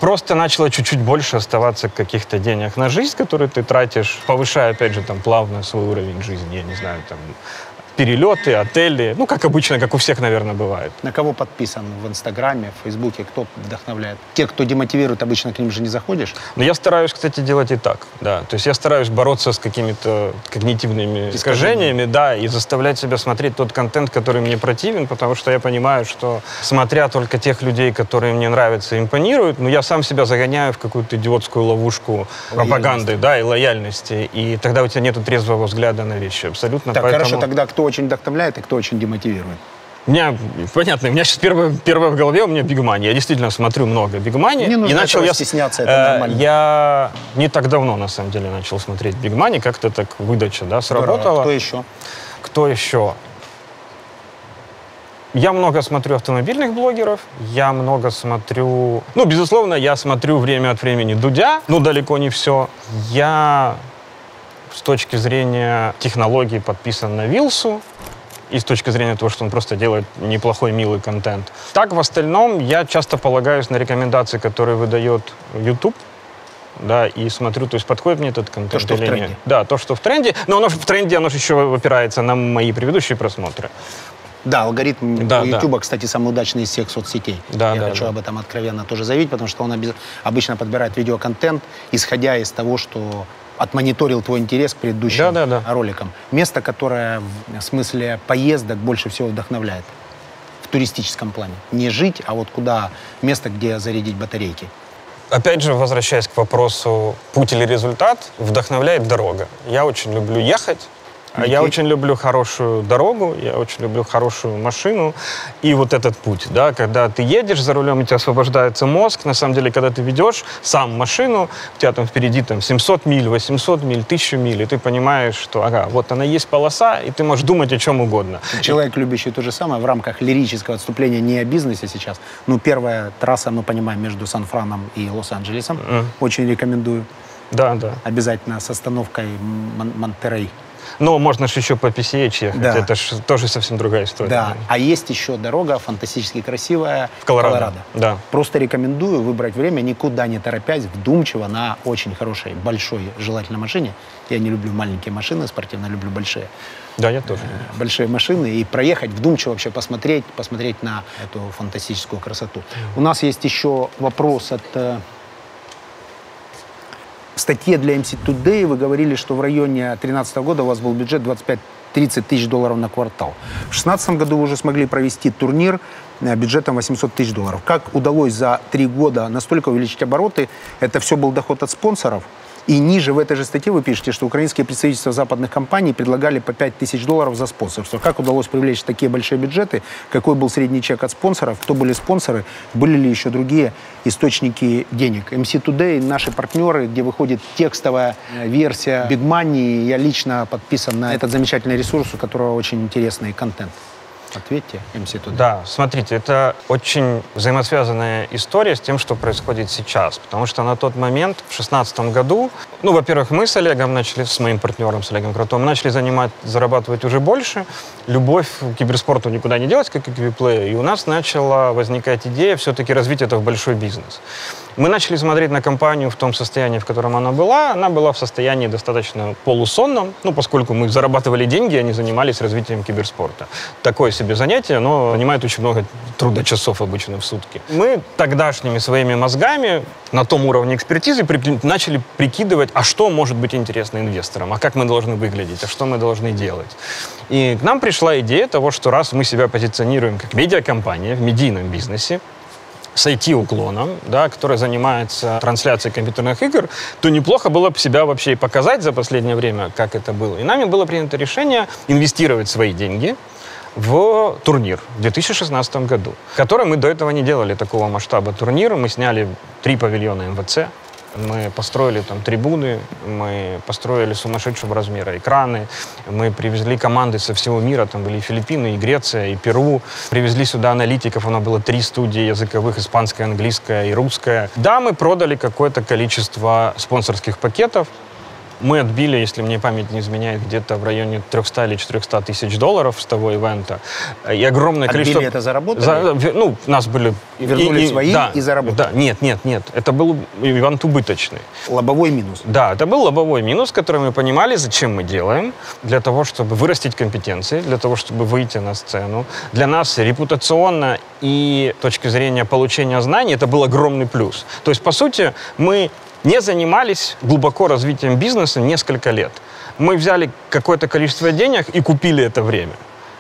Просто начало чуть-чуть больше оставаться каких-то денег на жизнь, которые ты тратишь, повышая, опять же, там, плавно свой уровень жизни, я не знаю, там, перелеты, отели, ну, как обычно, как у всех, наверное, бывает. На кого подписан в Инстаграме, в Фейсбуке, кто вдохновляет? Те, кто демотивирует, обычно к ним же не заходишь. Но я стараюсь, кстати, делать и так, да. То есть я стараюсь бороться с какими-то когнитивными искажениями, да, и заставлять себя смотреть тот контент, который мне противен, потому что я понимаю, что смотря только тех людей, которые мне нравятся и импонируют, ну, я сам себя загоняю в какую-то идиотскую ловушку пропаганды, да, и лояльности, и тогда у тебя нет трезвого взгляда на вещи, абсолютно. Так, поэтому... хорошо, тогда кто очень вдохновляет и кто очень демотивирует? У меня, понятно, у меня сейчас первое, первое в голове, у меня бигмани. Я действительно смотрю много бигмани. Не нужно и начал я, стесняться, это э, нормально. Я не так давно, на самом деле, начал смотреть бигмани. Как-то так выдача, да, сработала. Кто еще? Кто еще? Я много смотрю автомобильных блогеров, я много смотрю... Ну, безусловно, я смотрю время от времени Дудя, но далеко не все. Я с точки зрения технологий подписан на Вилсу, и с точки зрения того, что он просто делает неплохой, милый контент. Так, в остальном, я часто полагаюсь на рекомендации, которые выдает YouTube, да, и смотрю, то есть подходит мне этот контент что в или нет. тренде. Да, то, что в тренде, но оно в тренде, оно же еще опирается на мои предыдущие просмотры. Да, алгоритм Да, у да. YouTube, кстати, самый удачный из всех соцсетей. Да, Я да, хочу да. об этом откровенно тоже заявить, потому что он обез- обычно подбирает видеоконтент, исходя из того, что отмониторил твой интерес к предыдущим Да, да, да. роликам. Место, которое в смысле поездок больше всего вдохновляет в туристическом плане. Не жить, а вот куда место, где зарядить батарейки. Опять же, возвращаясь к вопросу путь или результат, вдохновляет дорога. Я очень люблю ехать, а я очень люблю хорошую дорогу, я очень люблю хорошую машину и вот этот путь, да, когда ты едешь за рулем, у тебя освобождается мозг, на самом деле, когда ты ведешь сам машину, у тебя там впереди там 700 миль, 800 миль, 1000 миль, и ты понимаешь, что, ага, вот она есть полоса, и ты можешь думать о чем угодно. Человек, любящий то же самое, в рамках лирического отступления не о бизнесе сейчас. Ну, первая трасса, мы понимаем, между Сан-Франом и Лос-Анджелесом. Мгм. Очень рекомендую. Да, да. Обязательно с остановкой Мон- Монтерей. Но можно же еще по PCH ехать, Да. это же тоже совсем другая история. Да. А есть еще дорога фантастически красивая В Колорадо. Да. Просто рекомендую выбрать время, никуда не торопясь, вдумчиво, на очень хорошей, большой, желательно машине. Я не люблю маленькие машины, спортивно люблю большие. Да, я тоже. большие машины и проехать вдумчиво вообще посмотреть, посмотреть на эту фантастическую красоту. У нас есть еще вопрос от э, статье для MC Today вы говорили, что в районе 2013 года у вас был бюджет 25 30 тысяч долларов на квартал. В 2016 году вы уже смогли провести турнир э, бюджетом 800 тысяч долларов. Как удалось за три года настолько увеличить обороты? Это все был доход от спонсоров? И ниже в этой же статье вы пишете, что украинские представительства западных компаний предлагали по 5 тысяч долларов за спонсорство. Как удалось привлечь такие большие бюджеты? Какой был средний чек от спонсоров? Кто были спонсоры? Были ли еще другие источники денег? MC Today, наши партнеры, где выходит текстовая версия Big Money. Я лично подписан на этот замечательный ресурс, у которого очень интересный контент. Ответьте, MC Today. Да, смотрите, это очень взаимосвязанная история с тем, что происходит сейчас. Потому что на тот момент, в 2016 году, ну, во-первых, мы с Олегом начали, с моим партнером, с Олегом Кротом, начали занимать, зарабатывать уже больше. Любовь к киберспорту никуда не делась, как и к виплею. И у нас начала возникать идея все-таки развить это в большой бизнес. Мы начали смотреть на компанию в том состоянии, в котором она была. Она была в состоянии достаточно полусонном, ну, поскольку мы зарабатывали деньги, они занимались развитием киберспорта. Такое себе занятие, но занимает очень много трудочасов обычно в сутки. Мы тогдашними своими мозгами на том уровне экспертизы при- начали прикидывать, а что может быть интересно инвесторам, а как мы должны выглядеть, а что мы должны делать. И к нам пришла идея того, что раз мы себя позиционируем как медиакомпания в медийном бизнесе, с IT-уклоном, да, который занимается трансляцией компьютерных игр, то неплохо было бы себя вообще и показать за последнее время, как это было. И нами было принято решение инвестировать свои деньги в турнир в 2016 году, который мы до этого не делали такого масштаба турнира. Мы сняли три павильона МВЦ, мы построили там трибуны, мы построили сумасшедшего размера экраны, мы привезли команды со всего мира, там были и Филиппины, и Греция, и Перу. Привезли сюда аналитиков, у нас было три студии языковых, испанская, английская и русская. Да, мы продали какое-то количество спонсорских пакетов, мы отбили, если мне память не изменяет, где-то в районе 300 или 400 тысяч долларов с того ивента. И огромное Отбили количество... это заработали? За- ну, нас были... Вернули свои да, и заработали? Да, нет, нет, нет. Это был ивент убыточный. Лобовой минус. Да, это был лобовой минус, который мы понимали, зачем мы делаем. Для того, чтобы вырастить компетенции, для того, чтобы выйти на сцену. Для нас репутационно и с точки зрения получения знаний это был огромный плюс. То есть, по сути, мы не занимались глубоко развитием бизнеса несколько лет. Мы взяли какое-то количество денег и купили это время.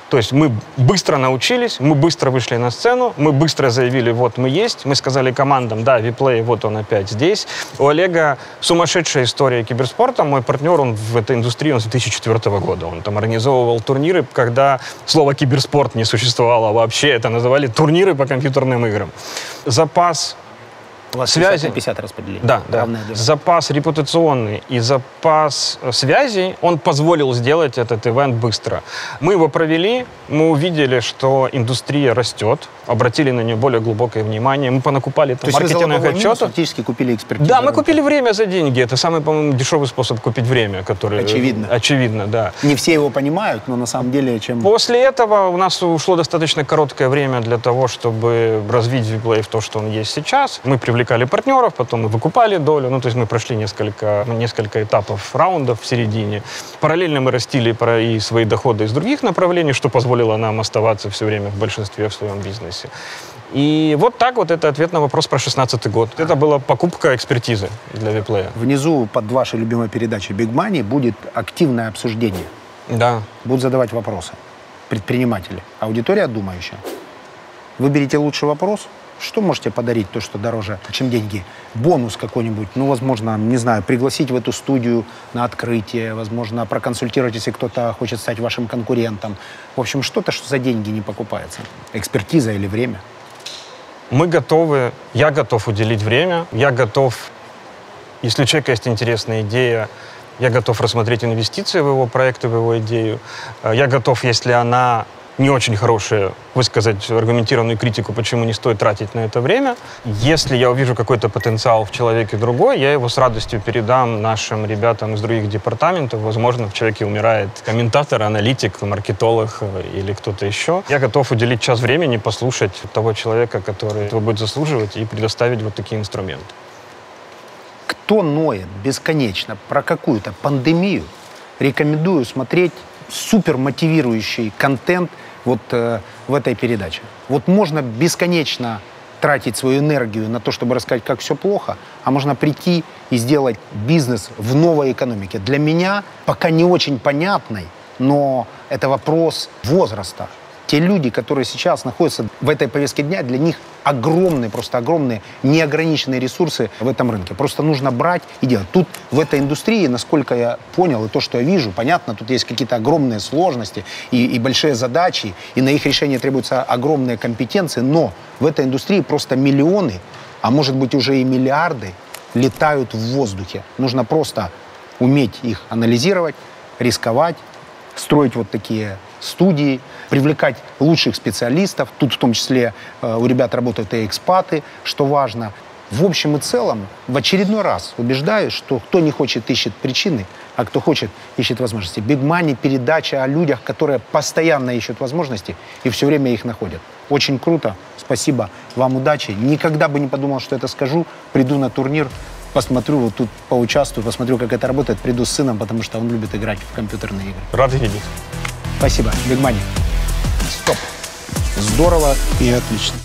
То есть мы быстро научились, мы быстро вышли на сцену, мы быстро заявили, вот мы есть, мы сказали командам, да, Виплей, вот он опять здесь. У Олега сумасшедшая история киберспорта, мой партнер, он в этой индустрии, он с 2004 года, он там организовывал турниры, когда слово киберспорт не существовало вообще, это называли турниры по компьютерным играм. Запас Связи. 50 на 50 распределение. да, да. Запас репутационный и запас связей, он позволил сделать этот ивент быстро. Мы его провели, мы увидели, что индустрия растет, обратили на нее более глубокое внимание, мы понакупали То там за маркетинговых отчетов. фактически купили экспертизу. Да, мы купили время за деньги. Это самый, по-моему, дешевый способ купить время, который... Очевидно. Очевидно, да. Не все его понимают, но на самом деле, чем... После этого у нас ушло достаточно короткое время для того, чтобы развить Vplay в то, что он есть сейчас. Мы привлекали партнеров, потом мы выкупали долю. Ну, то есть мы прошли несколько, несколько этапов раундов в середине. Параллельно мы растили и свои доходы из других направлений, что позволило нам оставаться все время в большинстве в своем бизнесе. И вот так вот это ответ на вопрос про 16 год. Это была покупка экспертизы для Vplay. Внизу под вашей любимой передачей Big Money будет активное обсуждение. Да. Будут задавать вопросы предприниматели. Аудитория думающая. Выберите лучший вопрос. Что можете подарить, то, что дороже, чем деньги? Бонус какой-нибудь, ну, возможно, не знаю, пригласить в эту студию на открытие, возможно, проконсультировать, если кто-то хочет стать вашим конкурентом. В общем, что-то, что за деньги не покупается. Экспертиза или время. Мы готовы, я готов уделить время, я готов, если у человека есть интересная идея, я готов рассмотреть инвестиции в его проект в его идею. Э, Я готов, если она не очень хорошая, высказать аргументированную критику, почему не стоит тратить на это время. Если я увижу какой-то потенциал в человеке другой, я его с радостью передам нашим ребятам из других департаментов. Возможно, в человеке умирает комментатор, аналитик, маркетолог э, или кто-то еще. Я готов уделить час времени, послушать того человека, который этого будет заслуживать, и предоставить вот такие инструменты. Кто ноет бесконечно про какую-то пандемию, рекомендую смотреть супер мотивирующий контент вот э, в этой передаче. Вот можно бесконечно тратить свою энергию на то, чтобы рассказать, как все плохо, а можно прийти и сделать бизнес в новой экономике. Для меня пока не очень понятной, но это вопрос возраста. Те люди, которые сейчас находятся в этой повестке дня, для них огромные, просто огромные, неограниченные ресурсы в этом рынке. Просто нужно брать и делать. Тут в этой индустрии, насколько я понял, и то, что я вижу, понятно, тут есть какие-то огромные сложности и, и большие задачи, и на их решение требуются огромные компетенции, но в этой индустрии просто миллионы, а может быть уже и миллиарды летают в воздухе. Нужно просто уметь их анализировать, рисковать, строить вот такие студии, привлекать лучших специалистов. Тут в том числе э, у ребят работают и экспаты, что важно. В общем и целом, в очередной раз убеждаюсь, что кто не хочет, ищет причины, а кто хочет, ищет возможности. Big Money – передача о людях, которые постоянно ищут возможности и все время их находят. Очень круто. Спасибо. Вам удачи. Никогда бы не подумал, что это скажу. Приду на турнир, посмотрю, вот тут поучаствую, посмотрю, как это работает. Приду с сыном, потому что он любит играть в компьютерные игры. Рад видеть. Спасибо. Big Money. Стоп. Здорово и отлично.